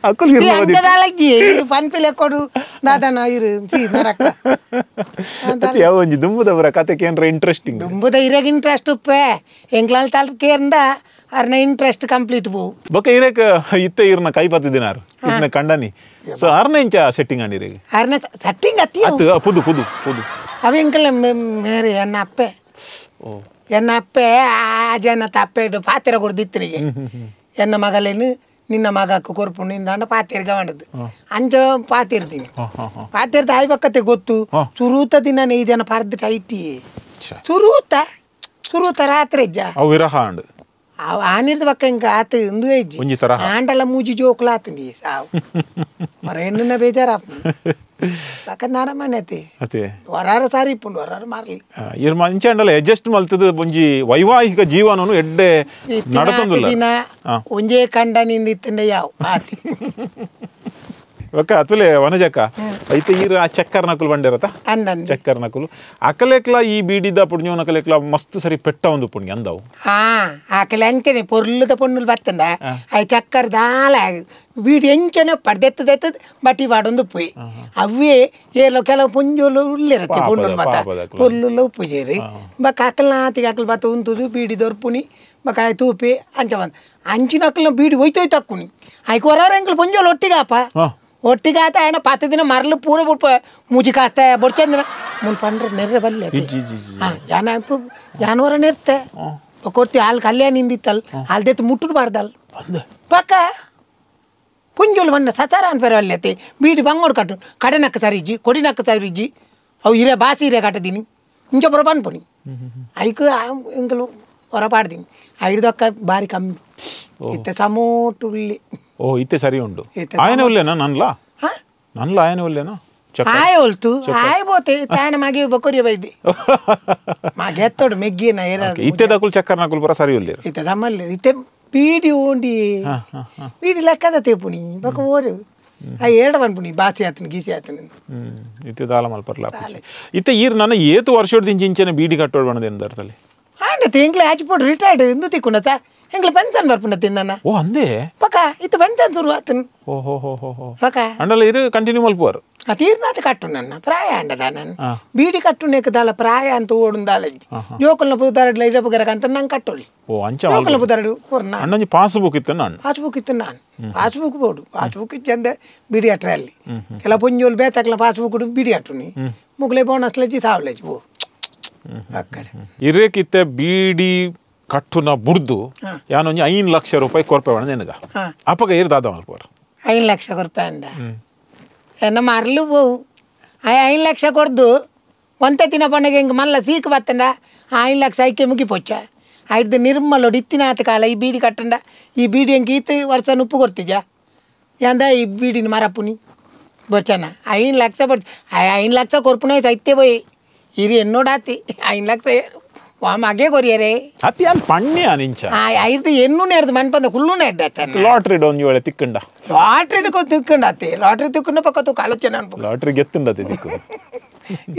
akul hirno si anda lagi iru pan pele kodu dada na ಒಂಜಿ ದುಂಬುದ ಬರ ಕತೆಗೆ ಏನ್ರ ಇಂಟ್ರೆಸ್ಟಿಂಗ್ ದುಂಬುದ ಇರಗ ಇಂಟ್ರೆಸ್ಟ್ ಉಪ್ಪೆ. ಎಂಗ್ಲಾಲ್ ತಾಲ್ ಕೇರ್ಂಡ ಅರ್ನ ಇಂಟ್ರೆಸ್ಟ್ ಕಂಪ್ಲೀಟ್ ಬೋ. ಬಕ ಇರಕ ಇತ್ತೆ ಇರ್ನ ಕೈ ಪತ್ತು ದಿನಾರು ಕಂಡನಿ. ಸೊ ಅರ್ನ ಇಂಚ ಸೆಟ್ಟಿಂಗ್ ಅಂಡಿರಿ ಅರ್ನ ಸೆಟ್ಟಿಂಗ್ ಅತ್ತಿ ಅತ್ತು ಪುದು ಪುದು ಪುದು. ಅವ ಎಂಕಲ ಮೇರೆ ಅನ್ನ ಅಪ್ಪೆ. ಓ. ಎನ್ನ ಅಪ್ಪೆ ಆ ಜನ ತಪ್ಪೆ ಪಾತ್ರ ಕೊಡ್ದಿತ್ರಿಗೆ ಎನ್ನ ಮಗಲೇನು ನಿನ್ನ ಮಗಕ್ಕೆ ಕೊರ್ಪು ನಿಂದಾಂಡ ಪಾತಿರ್ಗ ಮಾಡದು. ಅಂಚ ಪಾತಿರ್ತೀನಿ. ಪಾತಿರ್ದ ಆಯ್ಬಕ್ಕತ್ತೆ ಗೊತ್ತು. ಸುರೂತ ದಿನ ಈ ಜನ ಪರ್ದ ಟೈಟಿ. ಸುರೂತ ಸುರೂತ ರಾತ್ರಿ ಅಜ್ಜ. ವಿರಹ ಅಂಡ್ ಅವ್ ಆನಿರ್ದ ಬಕ್ಕ ಹಿಂಗ ಆತ ಇಂದು ಹೆಜ್ಜಿ ಒಂಜಿ ತರ ಆಂಡಲ ಮೂಜಿ ಜೋಕ್ಲ ಸಾವು. ಮರ ಏನ ಬೇಜಾರ ಬಕ್ಕ ನಾರ ಮನೆ ಅತಿ ಅತೆ ವರಾರ ಸಾರಿ ಇಪ್ಪುಂಡು ವರಾರ ಮಾರ್ಲಿ. ಇರ್ ಮಂಚ ಅಂಡಲ ಅಡ್ಜಸ್ಟ್ ಮಲ್ತದ ಒಂಜಿ ವೈವಾಹಿಕ ಜೀವನನು ಎಡ್ಡೆ ನಡತೊಂದುಲ್ಲ. ದಿನ. ಒಂಜೇ ಕಂಡ ನಿಂದಿತ್ತಂಡೆ ಯಾವ ಆತಿ. ಒಕ್ಕ ಅತುಲೆ ವನಜಕ್ಕ ಐತೆ ಈರ ಆ ಚಕ್ಕರ್ ನಕುಲು ಬಂಡಿರತ್ತ ಚಕ್ಕರ್ ನಕುಲು ಅಕಲೆಕ್ಲ ಈ ಬೀಡಿದ ಪುಣ್ಯವನ್ನು ಅಕಲೆಕ್ಲ ಮಸ್ತ್ ಸರಿ ಪೆಟ್ಟ ಒಂದು ಪುಣ್ಯ ಅಂದವು ಹಾ ಆಕಲೆ ಅಂಕೆನೆ ಪೊರ್ಲುದ ಪುಣ್ಣುಲ್ ಬತ್ತಂದ ಆ ಚಕ್ಕರ್ ದಾಲ వీడు ఎంచనే పడదెత్తదెత్తది బట్ వాడు పోయి. అవి ఏలో కెలవు పుంజులు ఉల్లిరత్తి పుండులు మత. పుల్లులో ఉప్పు చేరి. మా కక్కలు నాతి కక్కలు బత ఉంతుదు బీడి దొరుపుని మాకు అవి తూపి అంచమంది. అంచిన అక్కలు బీడి పోయితే తక్కువని. అవి కొరవరంకులు రంకులు పుంజులు ఒట్టిగాప? ಒಟ್ಟಿಗೆ ಆತ ಏನ ಪಾತ ದಿನ ಮರಲು ಪೂರ ಬಿಡ್ಪ ಮೂಜಿ ಕಾಸ್ತ ಬಡ್ಚಂದ್ರ. ಮುನ್ಪಂಡ್ರೆ ನೆರ್ರೆ ಬಲ್ಲೆ ಯಾನ ಜಾನುವಾರ ನಿರ್ತೆ. ಕೊಡ್ತಿ ಹಾಲು ಕಲ್ಯಾಣ ನಿಂದಿತ್ತಲ್ ಅಲ್ದೆತ್ತು ಮುಟ್ಟಬಾರ್ದಲ್ ಪಕ್ಕ ಪುಂಜುಲ್ ಬಣ್ಣ ಸಸಾರ ಅನ್ಪೇರೆ ಅಲ್ಲೆತ್ತಿ ಬೀಡಿ ಬಂಗೋಡು ಕಟ್ಟು. ಕಡೆನಕ್ಕ ಸರಿಜ್ಜಿ ಕೊಡಿನಕ್ಕ ಸರಿಜ್ಜಿ ಅವು ಹಿರೇ ಬಾಸಿ ಹಿರೇ ಕಟ್ಟದೀನಿ. ಇಂಚ ಬರೋ ಬಂದ್ಪಣಿ ಐಕ ಇಂಕಲು ಹೊರ ಪಾಡ್ದೀನಿ. ಐದಕ್ಕ ಭಾರಿ ಕಮ್ಮಿ. ಇತ್ತೆ ಸಮೋಟು ಇಲ್ಲಿ ಓ ಇತ್ತೆ ಸರಿ ಉಂಡು ಆಯನ ಒಲ್ಲೆನಾ ನನ್ಲಾ ನನ್ಲ ಆಯನ ಒಲ್ಲೆನಾ ಆಯ ಒಲ್ತು ಆಯ ಬೋತೆ ತಾಯನ ಮಾಗಿ ಬಕೊರಿ ಬೈದಿ ಮಾಗೆ ಎತ್ತೋಡು ಮೆಗ್ಗಿನ ಏರಾದು ಇತ್ತೆ ದಕುಲ್ ಚಕ್ಕರ್ ನಕುಲ್ ಪರ ಸರಿ ಒಲ್ಲೆರು ಇತ್ತೆ ಸಮ್ಮಲ್ಲೆರು ಇತ್ತೆ ಪೀಡಿ ಓಂಡಿ ಪೀಡಿ ಲೆಕ್ಕದ ತೇಪುಣಿ ಬಕ ಓಡು ಆ ಏರಡ ಪನ್ಪುಣಿ ಬಾಸಿ ಆತನ ಗೀಸಿ ಆತನ ಇತ್ತೆ ದಾಲ ಮಲ್ಪರ್ಲ ಇತ್ತೆ ಈರ್ ನನ್ನ ಏತು ವರ್ಷದ ಇಂಚಿಂಚನೆ ಬೀಡಿ ಕಟ್ಟೋಡು ಬಣದೆ ಎಂದರ್ತಲ್ಲಿ ಆಂಡ ತಿಂಗ್ಳು ಹಚ್ಚಿಪೋಡು ರಿಟೈರ್ಡ್ ಎಂದು ತಿಕ್ಕುಣತಾ எங்களுக்கு பென்ஷன் பர்பினத்தின் தானே ஓ அந்தே பக்கா இது ಹೋ ಹೋ ಹೋ ஹோ பக்கா அண்டல ಇರು ಕಂಟಿನ್ಯೂ ಮಲ್ಪುವರು. ಆ ತೀರ್ನಾತ ಕಟ್ಟು ನನ್ನ ಪ್ರಾಯ ಅಂಡದ ನಾನು. ಬೀಡಿ ಕಟ್ಟುನೇಕದಾಲ ಪ್ರಾಯ ಅಂತ ಓಡುಂದಾಲ ಜೋಕಲ್ನ ಪುದಾರಡ್ಲ ಇರ ಅಂತ ನಂಗೆ ಕಟ್ಟೊಳ್ಳಿ ಓ ಅಂಚ ಜೋಕಲ್ನ ಪುದಾರಡು ಕೊರ್ನ ಅಣ್ಣಂಜಿ ಪಾಸ್ ಬುಕ್ ಇತ್ತು ನಾನು. ಪಾಸ್ ಬುಕ್ ಇತ್ತು ನಾನು. ಪಾಸ್ ಬುಕ್ ಬೋಡು ಪಾಸ್ ಬುಕ್ ಇಚ್ಚಂದೆ ಬೀಡಿ ಅಟ್ರಲ್ಲಿ ಕೆಲ ಪೊಂಜೋಲ್ ಬೇತಕ್ಲ ಪಾಸ್ ಬುಕ್ ಬೀಡಿ ಅಟ್ಟುನಿ ಮುಗ್ಲೆ ಬೋನಸ್ಲೆಜಿ ಸಾವ್ಲೆಜಿ ಓ ಅಕ್ಕಡೆ ಇರೇಕಿತ್ತೆ ಬೀಡಿ ಕಟ್ಟುನ ಬುಡ್ದು ಯಾನೊಂಜಿ ಐನ್ ಲಕ್ಷ ರೂಪಾಯಿ ಕೊರ್ಪೆ ನಿನಗ. ಅಪ್ಪಗ ಏರ್ ದಾದ ಮಲ್ಪೋರ್ ಐನ್ ಲಕ್ಷ ಕೊರ್ಪೆ ಅಂದ. ಎನ್ನ ಮರ್ಲು ಬೋವು ಐನ್ ಲಕ್ಷ ಕೊರ್ದು ಒಂತೆ ತಿನ ಪಣ್ಣಗೆ ಹಿಂಗೆ ಮಲ್ಲ ಸೀಕ್ ಬತ್ತಂಡ ಐನ್ ಲಕ್ಷ ಐಕೆ ಮುಗಿ ಪೊಚ್ಚ. ಆಯ್ದು ನಿರ್ಮಲೋಡು ಇತ್ತಿನಾತ ಕಾಲ ಈ ಬೀಡಿ ಕಟ್ಟಂಡ ಈ ಬೀಡಿ ಹೆಂಗೆ ಈತ ವರ್ಷ ಉಪ್ಪು ಕೊಡ್ತಿಜ ಯಾಂದ ಈ ಬೀಡಿನ ಮರಪ್ಪುನಿ ಬೋಚನ ಐನ್ ಲಕ್ಷ ಬೊಚ್ಚ. ಐನ್ ಲಕ್ಷ ಕೊರ್ಪುನ ಸೈತ್ಯ ಬೋಯ್ ಇರಿ ಎನ್ನೋಡಾತಿ ಐನ್ ಲಕ್ಷ ವಾ ಮಗೆ ಕೊರಿಯರೆ ಅತಿ ಯಾನ್ ಪಣ್ಯ ನಿಂಚ ಆ ಐದು ಎನ್ನು ನೆಡ್ದು ಮಣ್ಪಂದ ಕುಲ್ಲು ನೆಡ್ಡಾತ ಲಾಟ್ರಿ ಡೊಂಜಿ ವೇಳೆ ತಿಕ್ಕಂಡ లాటరీ తిక్కండి లాటరీ తిక్కున్న పక్క తూ కలొచ్చాను అనుకో ಲಾಟ್ರಿ ಗೆತ್ತುಂಡತಿ ದಿಕ್ಕು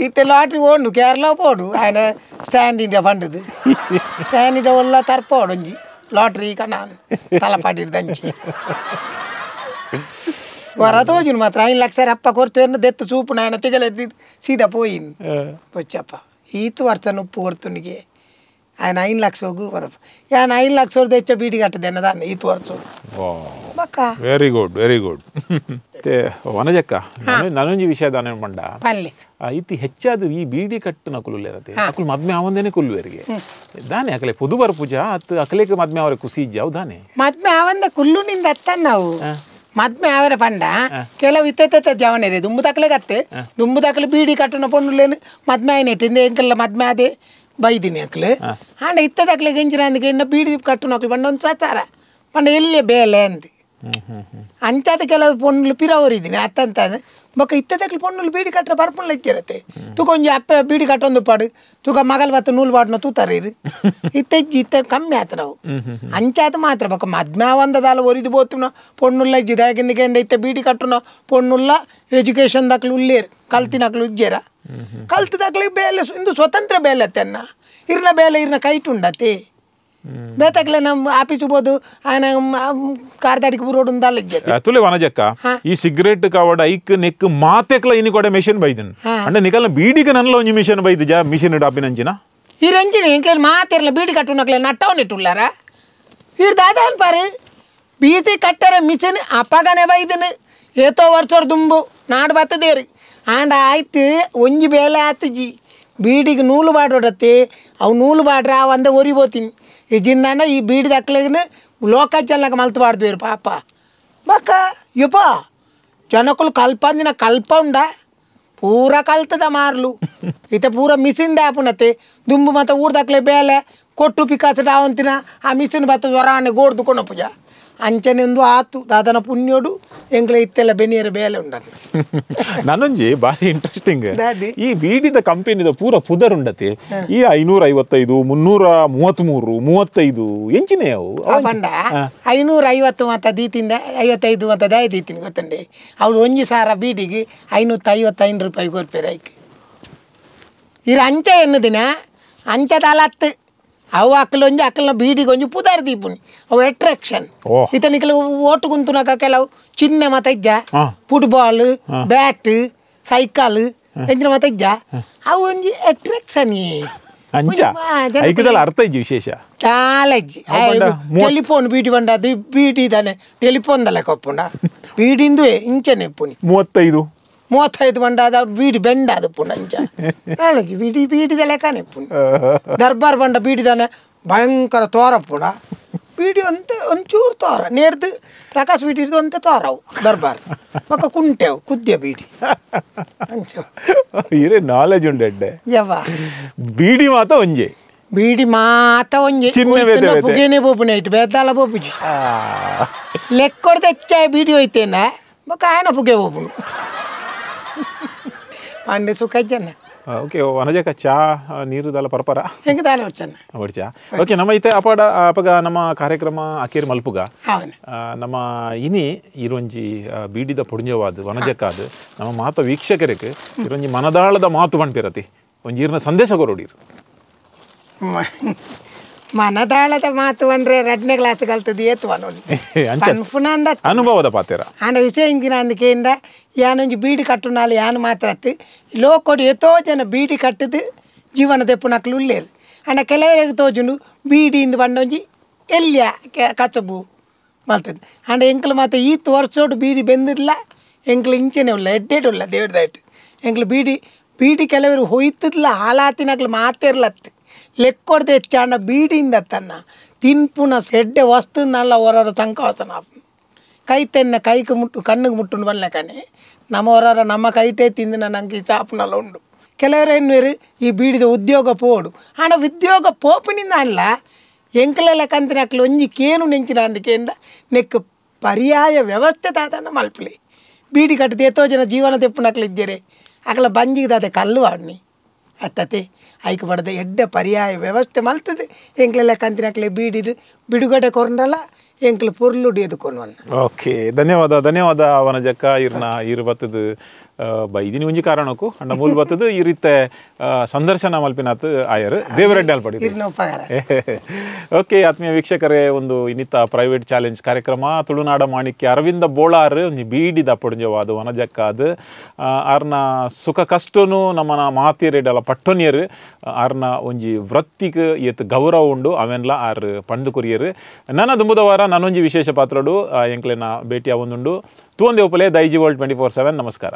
ఇతే లాటరీ ఓడు కేరళ పోడు ఆయన స్టాండ్ ఇండియా పండుది స్టాండ్ ఇండియా వల్ల తరపోడు లాటరీ కన్నా తలపాటి దంచి వరదోజును మాత్రం ఐదు లక్ష అప్ప కొడుతూ దెత్తు చూపు నాయన తిగలెట్టి సీదా పోయింది వచ్చప్ప ఈత వర్ష ఉప్పు కొడుతుండికి ಆ ನೈನ್ ಲಕ್ಷ ಹೋಗು ಬರಪ್ಪ. ಯಾ ನೈನ್ ಲ್ಯಾಕ್ಸ್ ಅವ್ರದ್ದು ಹೆಚ್ಚು ಬೀಡಿ ಕಟ್ಟದೇನ ದಾನ ಈ ತೋರ್ಸು. ಬಕ್ಕ ವೆರಿ ಗುಡ್ ವೆರಿ ಗುಡ್ ವನಜಕ್ಕ ನನೊಂಜಿ ವಿಷಯ ದಾನ ಪಂಡ ಪಲ್ಲಿ. ಇತಿ ಹೆಚ್ಚಾದ ಈ ಬೀಡಿ ಕಟ್ಟು ನಾ ಕುಲ್ಲುಲೇರತೆ ಅಕುಲ್ ಮದ್ಮೆ ಆವಂದೇನೆ ಕುಲ್ಲುವೆರಿಗೆ ದಾನೆ ಅಕಲೆ ಪುದು ಬರ ಪೂಜಾ ಅತ್ ಅಕಲೆಗೆ ಮದ್ಮೆ ಅವರ ಖುಷಿ ಇಜ್ಜಾವು ದಾನೆ? ಮದ್ಮೆ ಆವಂದ ಕುಲ್ಲು ನಿಂದ ಅತ್ತ ನಾವು ಮದ್ಮೆ ಅವರ ಪಂಡ ಕೆಲವು ಇತ್ತ ಜವನೆರೆ ದುಂಬು ತಕಲೆ ಕತ್ತೆ ದುಂಬು ತಕಲೆ ಬೀಡಿ ಕಟ್ಟುನ ಪೊಣ್ಣುಲೇನು ಮದ್ಮೆ ಆಯ್ನೆಟ್ಟಿಂದ ಎಂಕಲ್ಲ ಮದ್ಮೆ ಅದೇ ಬೈದಿನಿ ಅಕ್ಲು. ಆಂಡ ಗೆಂಜಿನ ಅಂದಿಗೆ ಇನ್ನ ಬೀಡಿ ಕಟ್ಟು ಅಕ್ಲು ಪಂಡ ಒಂದು ಸಚಾರ. ಪಂಡ ಎಲ್ಲಿ ಬೇಲೆ ಅಂದಿ. ಅಂಚಾದ ಕೆಲವು ಪೊಣ್ಣು ಪಿರವರಿದ್ದೀನಿ ಅತ್ತಂತ ಬೊಕ್ಕ ಇತ್ತದಕ್ಲು ಪೊಣ್ಣು ಬೀಡಿ ಕಟ್ಟರೆ ಬರ್ಪುಣ್ಣ ಇಚ್ಚಿರತ್ತೆ ತೂಕ ಒಂಜಿ ಅಪ್ಪ ಬೀಡಿ ಕಟ್ಟೊಂದು ಪಾಡು ತೂಕ ಮಗಲ್ ಬತ್ತ ನೂಲ್ ಪಾಡ್ನ ತೂತಾರೀರಿ ಇತ್ತಜ್ಜಿ ಇತ್ತ ಕಮ್ಮಿ ಆತ ನಾವು ಅಂಚಾದ ಮಾತ್ರ ಬೊಕ್ಕ ಮದ್ಮ ಒಂದದಾಲ ಒರಿದು ಬೋತುನ ಪೊಣ್ಣುಲ್ಲ ಇಜ್ಜಿದ ಯಾಕೆಂದಿಗೆ ಇತ್ತ ಬೀಡಿ ಕಟ್ಟುನ ಪೊಣ್ಣುಲ್ಲ ಎಜುಕೇಶನ್ ದಾಖಲು ಉಳ್ಳೇರು ಕಲ್ತಿನಕ್ಲು ಉಜ್ಜೇರ. ಕಲ್ತದಾಗ್ಲಿ ಬೇಲೆ ಇಂದು ಸ್ವತಂತ್ರ ಬೇಲೆ ಅತ್ತೆನ್ನ ಇರ್ನ ಬೇಲೆ ಇರ್ನ ಕೈಟ್ ಉಂಡತಿ ಬೇತಾಗ್ಲೆ ನಮ್ಮ ಆಫೀಸ್ ಹೋದು ಆಯನ ಕಾರ್ದಾಡಿಗೆ ಬುರೋಡು ದಾಳಿದ್ದೆ ಅತುಲೆ ವನಜಕ್ಕ ಈ ಸಿಗರೇಟ್ ಕವಡ ಐಕ್ ನೆಕ್ ಮಾತೆಕ್ಲ ಇನಿ ಕೊಡೆ ಮೆಷಿನ್ ಬೈದನ್ ಅಂಡ ನಿಕಲ್ನ ಬೀಡಿಗೆ ನನ್ಲ ಒಂಜಿ ಮಿಷನ್ ಬೈದು ಜಾ ಮಿಷಿನ್ ಡಾಬಿನ ಅಂಜಿನ ಈ ರಂಜಿನ ಎಂಕ್ಲೇನು ಮಾತಿರಲ ಬೀಡಿ ಕಟ್ಟುನಕ್ಲೆ ನಟ್ಟವನಿಟ್ಟುಲ್ಲಾರ ಇರ್ ದಾದಾನ್ ಪಾರು ಬೀದಿ ಕಟ್ಟರೆ ಮಿಷಿನ್ ಅಪ್ಪಗನೆ ಬೈದನು ಏತೋ ವರ್ಷ ದುಂಬು ನಾಡ್ ಬತ್ತದೇರಿ ಆಂಡ ಆಯ್ತು ಒಂಜಿ ಬೇಲೆ ಆತಜಿ. ಬೀಡಿಗೆ ನೂಲು ಬಾಡೋಡತ್ತೆ ಅವು ನೂಲು ಬಾಡ್ರೆ ಆ ಒಂದೇ ಒರಿಬೋತೀನಿ ಈ ಜಿಂದಾಂಡ ಈ ಬೀಡಿದ ಅಕ್ಲಗಿನ ಮಲ್ತು ಮಲ್ತಬಾರ್ದು ಇರು ಪಾಪ. ಬಕ್ಕ ಯಪ್ಪ ಜನಕ್ಕಲು ಕಲ್ಪಂದಿನ ಕಲ್ಪ ಉಂಡ. ಪೂರ ಕಲ್ತದ ಮಾರ್ಲು. ಈತ ಪೂರ ಮಿಸಿನ್ ಡ್ಯಾಪುನತ್ತೆ ದುಂಬು ಮತ್ತು ಊರ್ದಕ್ಲೆ ಬೇಲೆ ಕೊಟ್ಟು ಪಿಕಾಸ ಡಾವಂತಿನ ಆ ಮಿಸಿನ್ ಬತ್ತದ ಹೊರಾಣೆ ಗೋಡ್ದುಕೊಂಡು ಪೂಜಾ ಅಂಚನೆಂದು ಆತು ದಾದನ ಪುಣ್ಯೋಡು ಎಂಗ್ಲ ಇತ್ತೆಲ್ಲ ಬೆನಿಯರ ಬೇಲೆ ಉಂಡಲ್ಲ ನನಂಜಿ ಬಾರಿ ಇಂಟ್ರೆಸ್ಟಿಂಗ್. ಈ ಬೀಡಿದ ಕಂಪೆನಿದ ಪೂರ ಪುದರ್ ಉಂಡತೆ ಈ ಐನೂರ ಐವತ್ತೈದು ಮುನ್ನೂರ ಮೂವತ್ಮೂರು ಮೂವತ್ತೈದು ಎಂಚಿನೇ ಅವು ಆ ಬಂಡ ಐನೂರ ಐವತ್ತು ಮತ್ತ ದೀತಿಂದ ಐವತ್ತೈದು ಮತ್ತ ದಯ ದೀತಿನ ಗೊತ್ತಂಡೆ ಅವಳು ಒಂಜಿ ಸಾರ ಬೀಡಿಗೆ ಐನೂತ್ತ ಐವತ್ತೈದು ರೂಪಾಯಿ ಕೊರ್ಪೇರ ಐಕ್ ಇರ ಅಂಚೆ ಎನ್ನುದಿನ ಅಂಚದ ಅಲತ್ತು ಅವು ಅಕ್ಕಲು ಒಂಜಿ ಅಕ್ಕಲ್ನ ಬೀಡಿಗೆ ಒಂಜಿ ಪುದಾರ್ ದೀಪುನಿ. ಅವು ಅಟ್ರಾಕ್ಷನ್. ಇತನಿಕಲು ಓಟು ಕುಂತುನಕ ಕೆಲವು ಚಿನ್ನ ಮತ ಇಜ್ಜ. ಫುಟ್ಬಾಲ್ ಬ್ಯಾಟ್ ಸೈಕಲ್ ಎಂಜಿನ ಮತ ಇಜ್ಜ. ಅವು ಒಂಜಿ ಅಟ್ರಾಕ್ಷನ್ ಅರ್ಥ ಇಜ್ಜಿ ವಿಶೇಷ. ಚಾಲಜ್ಜಿ ಟೆಲಿಫೋನ್ ಬೀಡಿ ಬಂಡ ಅದು ಬೀಡಿ ತಾನೆ ಟೆಲಿಫೋನ್ ದಲ್ಲ ಕೊಪ್ಪುಂಡ. ಬೀಡಿಂದು ಇಂಚನೆ ಪುನಿ ಮೂವತ್ತೈದು. ಮೂವತ್ತೈದು ಬಂಡಾದ ಬೀಡಿ ಬೆಂಡ ಅದು ಬಿಡಿ ಬಿಡಿ ಬೀಡಿದ ಲೆಕ್ಕನೆ ಪುನಿ. ದರ್ಬಾರ್ ಬಂಡ ಬೀಡಿದಾನೆ ಭಯಂಕರ ತೋರ ಪುಣ ಬೀಡಿ ಅಂತ ಒಂಚೂರು ತೋರ ನೇರ್ದು ಪ್ರಕಾಶ್ ಬೀಡಿ ಇರ್ದು ಅಂತ ತೋರವು ದರ್ಬಾರ್. ಮಕ್ಕ ಕುಂಟೆವು ಕುದ್ಯ ಬೀಡಿ. ಅಂಚ. ಇರೇ ನಾಲೆಜ್ ಉಂಡೆ ಯವ್ವ. ಬೀಡಿ ಮಾತ ಒಂಜೆ. ಬೀಡಿ ಮಾತ ಒಂಜೆ. ಬುಗೇನೆ ಬೋಪುನ ಇಟ್ಟು ಬೇದಾಲ ಬೋಪುಜಿ. ಲೆಕ್ಕೊಡ್ದು ಹೆಚ್ಚಾಯ ಬೀಡಿ ಹೋಯ್ತೇನೆ ಮಕ್ಕ ಆಯನ ಬುಗೆ ಹೋಗುನು పండి సుఖజ్జన్న ಓಕೆ ವನಜಕ ಚಾ ನೀರುದಲ್ಲ ಪರಪರ? ಹೆಂಗೆ ದಾಲ ಓಕೆ ನಮ್ಮ ಇತ್ತೆ ಅಪಡ ಅಪಗ ನಮ್ಮ ಕಾರ್ಯಕ್ರಮ ಅಕೀರ್ ಮಲ್ಪುಗ. ನಮ್ಮ ಇನಿ ಇರೊಂಜಿ ಬೀಡಿದ ಪುಡಿಂಜವಾದ ವನಜಕ್ಕಾದ ನಮ್ಮ ಮಾತ ವೀಕ್ಷಕರಿಗೆ ಇರೊಂಜಿ ಮನದಾಳದ ಮಾತು ಬಂಡ್ಪಿರತಿ ಒಂಜಿರ್ನ ಸಂದೇಶ ಕೊರೊಡೀರು. ಮನದಾಳದ ಮಾತು ಅಂದ್ರೆ ರಡ್ನೆ ಕ್ಲಾಸ್ ಕಲ್ತದ ಏತು ನೋಡಿ. ಅಂಚೆ ಪುನಂದ ಅನುಭವದ ಪಾತ್ರ. ಆನ ವಿಷಯ ಇಂಗಿನ ಅಂದಿಕೆಯಿಂದ ಯಾನೊಂಜಿ ಬೀಡಿ ಕಟ್ಟು ನಾಳೆ ಯಾನು ಮಾತ್ರ ಲೋಕೋಡು ಎತ್ತೋ ಜನ ಬೀಡಿ ಕಟ್ಟದು ಜೀವನ ದೆಪ್ಪುನಕ್ಲು ಉಳ್ಳೇರು ಆಂಡ ಕೆಲವರಿಗೆ ತೋಜುಂಡು ಬೀಡಿಯಿಂದ ಬಂಡೊಂಜಿ ಎಲ್ಲಿಯ ಕೆ- ಕಚಬು ಮಲ್ತದ್ದು ಆಂಡ ಎಂಕ್ಲು ಮಾತ್ರ ಈತ್ ವರ್ಷೋಡು ಬೀಡಿ ಬೆಂದಿಲ್ಲ ಎಂಕ್ಲು ಇಂಚನೆ ಉಳ್ಳ ಎಡ್ಡೆಡ್ ಉಳ್ಳ ದೇವ್ರ ದಯಟ್ ಎಂಕ್ಲು ಬೀಡಿ ಬೀಡಿ ಕೆಲವರು ಹೊಯ್ತದ್ಲ ಮಾತೇ ಮಾತೇರ್ಲತ್ತು. ಲೆಕ್ಕೊಡ್ದೆ ಹೆಚ್ಚಾಂಡ ಬೀಡಿಯಿಂದ ತನ್ನ ತಿನ್ಪುನ ಸೆಡ್ಡೆ ವಸ್ತುನಲ್ಲ ಹೊರರ ತಂಕವತನ ಕೈ ತೆನ್ನ ಕೈಗೆ ಮುಟ್ಟು, ಕಣ್ಣಿಗೆ ಮುಟ್ಟು ಬಲ್ಲ ಕಣೆ. ನಮ್ಮವರ ನಮ್ಮ ಕೈಟೇ ತಿಂದಿನ ನಂಗೆ ಚಾಪುನಲ್ಲ ಉಂಡು. ಕೆಲವರು ಎನ್ನುವರು ಈ ಬೀಡಿದ ಉದ್ಯೋಗ ಪೋಡು. ಹಣ ಉದ್ಯೋಗ ಪೋಪಿನಿಂದ ಅಲ್ಲ, ಎಂಕಲೆಲ್ಲ ಕಂತಿನ ಅಕ್ಲು ಒಂಜಿ ಕೇನು ನೆಂಚಿನ ಅಂದಿಕೆಯಿಂದ ನೆಕ್ ಪರ್ಯಾಯ ವ್ಯವಸ್ಥೆ ತಾತನ ಮಲ್ಪಲಿ. ಬೀಡಿ ಕಟ್ಟಿದ ಎತ್ತೋ ಜನ ಜೀವನ ತೆಪ್ಪುನಕ್ಲು ಇದ್ದೇರೆ ಅಕಲ ಬಂಜಿಗೆ ದಾತೆ ಕಲ್ಲು ಆಡ್ನಿ. ಅತ್ತತೆ ಐಕ್ ಪಡೆದ ಎಡ್ಡೆ ಪರ್ಯಾಯ ವ್ಯವಸ್ಥೆ ಮಲ್ತದೆ ಎಂಕ್ಲೆಲ್ಲ ಕಂತಿನಕ್ಲೆ ಬೀಡಿದು ಬಿಡುಗಡೆ ಕೊರಂಡಲ್ಲ ಎಂಕ್ಲು ಪೊರ್ಲುಡು ಎದುಕೊಂಡು ಅನ್ನ ಓಕೆ ಧನ್ಯವಾದ ಧನ್ಯವಾದ ವನಜಕ್ಕ ಇರ್ನ ಇರು ಬತ್ತದು ಬೈದಿನಿ ಒಂಜಿ ಕಾರಣಕ್ಕೂ ಅಂಡ ಮೂಲ ಬತ್ತದು ಈ ರೀತಿ ಸಂದರ್ಶನ ಮಲ್ಪಿನಾತ್ ಆಯರ್. ದೇವರೆಡ್ಡಿ ಉಪಕಾರ. ಓಕೆ ಆತ್ಮೀಯ ವೀಕ್ಷಕರೇ ಒಂದು ಇನ್ನಿತ ಪ್ರೈವೇಟ್ ಚಾಲೆಂಜ್ ಕಾರ್ಯಕ್ರಮ. ತುಳುನಾಡ ಮಾಣಿಕ್ಯ ಅರವಿಂದ ಬೋಳಾರ್ ಒಂಜಿ ಬೀಡಿದ ಪೊಡ್ಜವಾದು ವನಜಕ್ಕಾದ. ಆರ್ನ ಸುಖ ಕಷ್ಟನು ನಮ್ಮನ ಮಾತಿಯರೆಡಲ ಪಟ್ಟೊನಿಯರ್. ಆರ್ನ ಒಂಜಿ ವೃತ್ತಿಕ್ ಏತ್ ಗೌರವ ಉಂಡು ಅವೆನ್ಲ ಆರ್ ಪಂಡು ಕುರಿಯರ್ ನನ್ನ ದುಂಬುದವಾರ ನಾನೊಂಜಿ ವಿಶೇಷ ಪಾತ್ರಡು ಎಂಕ್ಲೆನ ಭೇಟಿ ಆವೊಂದುಂಡು ತೂಂದೆ ಉಪಲೆ Daiji world twenty four seven ನಮಸ್ಕಾರ.